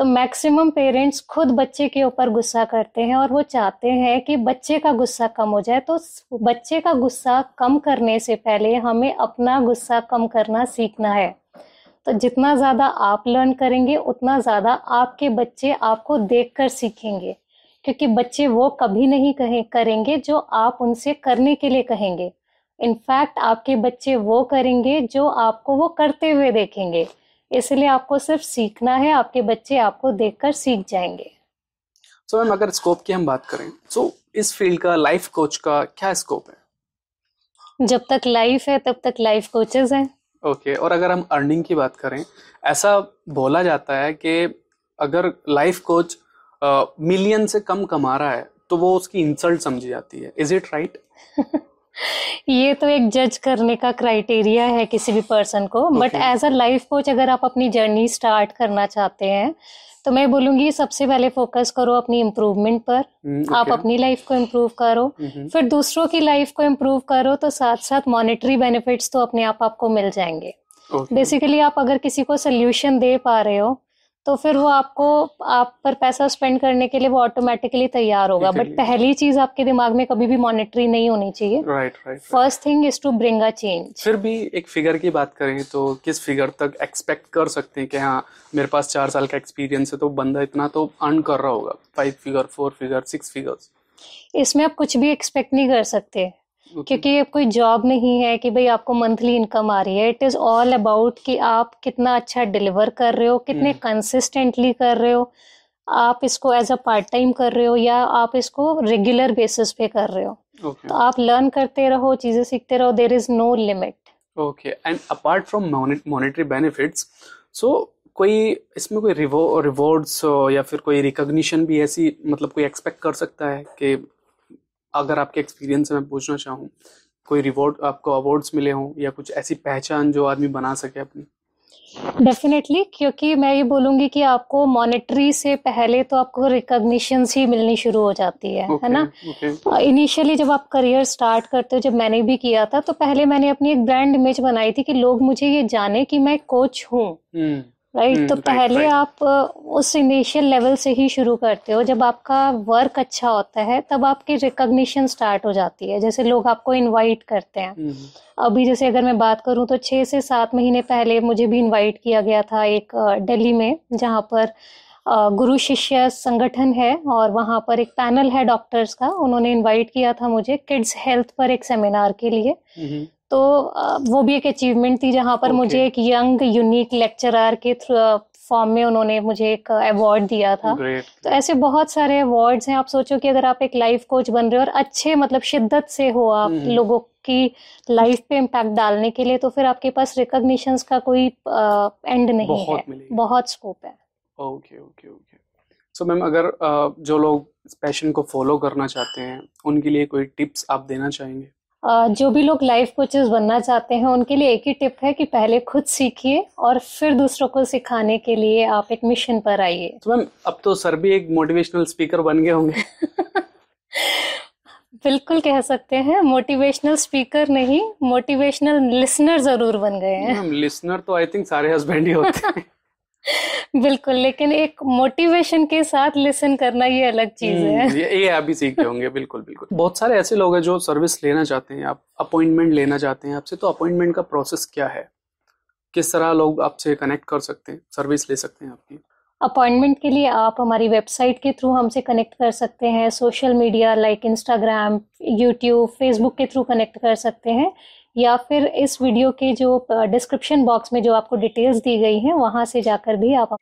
तो मैक्सिमम पेरेंट्स खुद बच्चे के ऊपर गुस्सा करते हैं और वो चाहते हैं कि बच्चे का गुस्सा कम हो जाए। तो बच्चे का गुस्सा कम करने से पहले हमें अपना गुस्सा कम करना सीखना है। तो जितना ज़्यादा आप लर्न करेंगे, उतना ज़्यादा आपके बच्चे आपको देखकर सीखेंगे। क्योंकि बच्चे वो कभी नहीं कहें, करेंगे जो आप उनसे करने के लिए कहेंगे। इनफैक्ट आपके बच्चे वो करेंगे जो आपको वो करते हुए देखेंगे। इसलिए आपको सिर्फ़ सीखना है आपके बच्चे आपको देखकर सीख जाएँगे। सो so, मैम अगर स्कोप की हम बात करें तो so, इस फ़ील्ड का लाइफ कोच का क्या स्कोप है? जब तक लाइफ है तब तक लाइफ कोचेस हैं। ओके okay, और अगर हम अर्निंग की बात करें ऐसा बोला जाता है कि अगर लाइफ कोच मिलियन से कम कमा रहा है तो वो उसकी इंसल्ट समझी जाती है। इज़ इट राइट ये तो एक जज करने का क्राइटेरिया है किसी भी पर्सन को but as a life coach अगर आप अपनी जर्नी स्टार्ट करना चाहते हैं तो मैं बोलूँगी सबसे पहले फोकस करो अपनी इम्प्रूवमेंट पर hmm, okay. आप अपनी लाइफ को इम्प्रूव करो mm-hmm. फिर दूसरों की लाइफ को इम्प्रूव करो तो साथ साथ मॉनेटरी बेनिफिट्स तो अपने आप आपको मिल जाएँगे बेसिकली okay. आप अगर किसी को सोल्यूशन दे पा रहे हो तो फिर वो आपको आप पर पैसा स्पेंड करने के लिए वो ऑटोमेटिकली तैयार होगा। बट पहली चीज़ आपके दिमाग में कभी भी मॉनिटरी नहीं होनी चाहिए। Right right first thing is to bring a change फिर भी एक फिगर की बात करें तो किस फिगर तक एक्सपेक्ट कर सकते हैं कि हाँ मेरे पास चार साल का एक्सपीरियंस है तो बंदा इतना तो अर्न कर रहा होगा। Five figure four figure six figures इसमें आप कुछ भी एक्सपेक्ट नहीं कर सकते। क्योंकि ये कोई जॉब नहीं है कि भाई आपको मंथली इनकम आ रही है। इट इज़ ऑल अबाउट कि आप कितना अच्छा डिलीवर कर रहे हो कितने कंसिस्टेंटली हम्म। कर रहे हो। आप इसको एज अ पार्ट टाइम कर रहे हो या आप इसको रेगुलर बेसिस पे कर रहे हो। Okay. तो आप लर्न करते रहो चीज़ें सीखते रहो there is no limit okay and apart from monetary benefits so कोई इसमें कोई रिवॉर्ड्स या फिर कोई रिकॉग्निशन भी ऐसी मतलब कोई एक्सपेक्ट कर सकता है कि अगर आपके एक्सपीरियंस से मैं पूछना चाहूँ कोई रिवॉर्ड आपको अवार्ड्स मिले हों या कुछ ऐसी पहचान जो आदमी बना सके अपनी डेफिनेटली क्योंकि मैं ये बोलूँगी कि आपको मॉनेटरी से पहले तो आपको रिकॉग्निशन ही मिलनी शुरू हो जाती है okay, है ना इनिशियली okay. जब आप करियर स्टार्ट करते हो जब मैंने भी किया था तो पहले मैंने अपनी एक ब्रांड इमेज बनाई थी कि लोग मुझे ये जाने कि मैं कोच हूँ hmm. Right right? तो right, पहले right. आप उस इनिशियल लेवल से ही शुरू करते हो जब आपका वर्क अच्छा होता है तब आपकी रिकॉग्निशन स्टार्ट हो जाती है जैसे लोग आपको इनवाइट करते हैं mm-hmm. अभी जैसे अगर मैं बात करूँ तो छः से सात महीने पहले मुझे भी इनवाइट किया गया था एक दिल्ली में जहाँ पर गुरु शिष्य संगठन है और वहाँ पर एक पैनल है डॉक्टर्स का उन्होंने इनवाइट किया था मुझे किड्स हेल्थ पर एक सेमिनार के लिए mm-hmm. तो वो भी एक अचीवमेंट थी जहाँ पर okay. मुझे एक यंग यूनिक लेक्चरर के फॉर्म में उन्होंने मुझे एक अवार्ड दिया था। Great. तो ऐसे बहुत सारे अवार्ड्स हैं। आप सोचो कि अगर आप एक लाइफ कोच बन रहे हो और अच्छे मतलब शिद्दत से हो आप hmm. लोगों की लाइफ पे इम्पैक्ट डालने के लिए तो फिर आपके पास रिकॉग्निशन का कोई एंड नहीं बहुत है। बहुत स्कोप है। Okay okay okay so ma'am अगर जो लोग इस पैशन को फॉलो करना चाहते हैं उनके लिए कोई टिप्स आप देना चाहेंगे? जो भी लोग लाइफ कोचेस बनना चाहते हैं उनके लिए एक ही टिप है कि पहले खुद सीखिए और फिर दूसरों को सिखाने के लिए आप एक मिशन पर आइए। तो मैम अब तो सर भी एक मोटिवेशनल स्पीकर बन गए होंगे। [laughs] बिल्कुल कह सकते हैं मोटिवेशनल स्पीकर नहीं मोटिवेशनल लिसनर ज़रूर बन गए हैं। लिसनर तो आई थिंक सारे हस्बैंड ही होते हैं। [laughs] बिल्कुल लेकिन एक मोटिवेशन के साथ लिसन करना ये अलग चीज़ है। हम्म, ये, ये आप भी सीखते होंगे बिल्कुल बिल्कुल। बहुत सारे ऐसे लोग हैं जो सर्विस लेना चाहते हैं आप अपॉइंटमेंट लेना चाहते हैं आपसे तो अपॉइंटमेंट का प्रोसेस क्या है? किस तरह लोग आपसे कनेक्ट कर सकते हैं सर्विस ले सकते हैं आपकी? अपॉइंटमेंट के लिए आप हमारी वेबसाइट के थ्रू हमसे कनेक्ट कर सकते हैं social media like Instagram YouTube Facebook के थ्रू कनेक्ट कर सकते हैं। या फिर इस वीडियो के जो डिस्क्रिप्शन बॉक्स में जो आपको डिटेल्स दी गई हैं, वहाँ से जाकर भी आप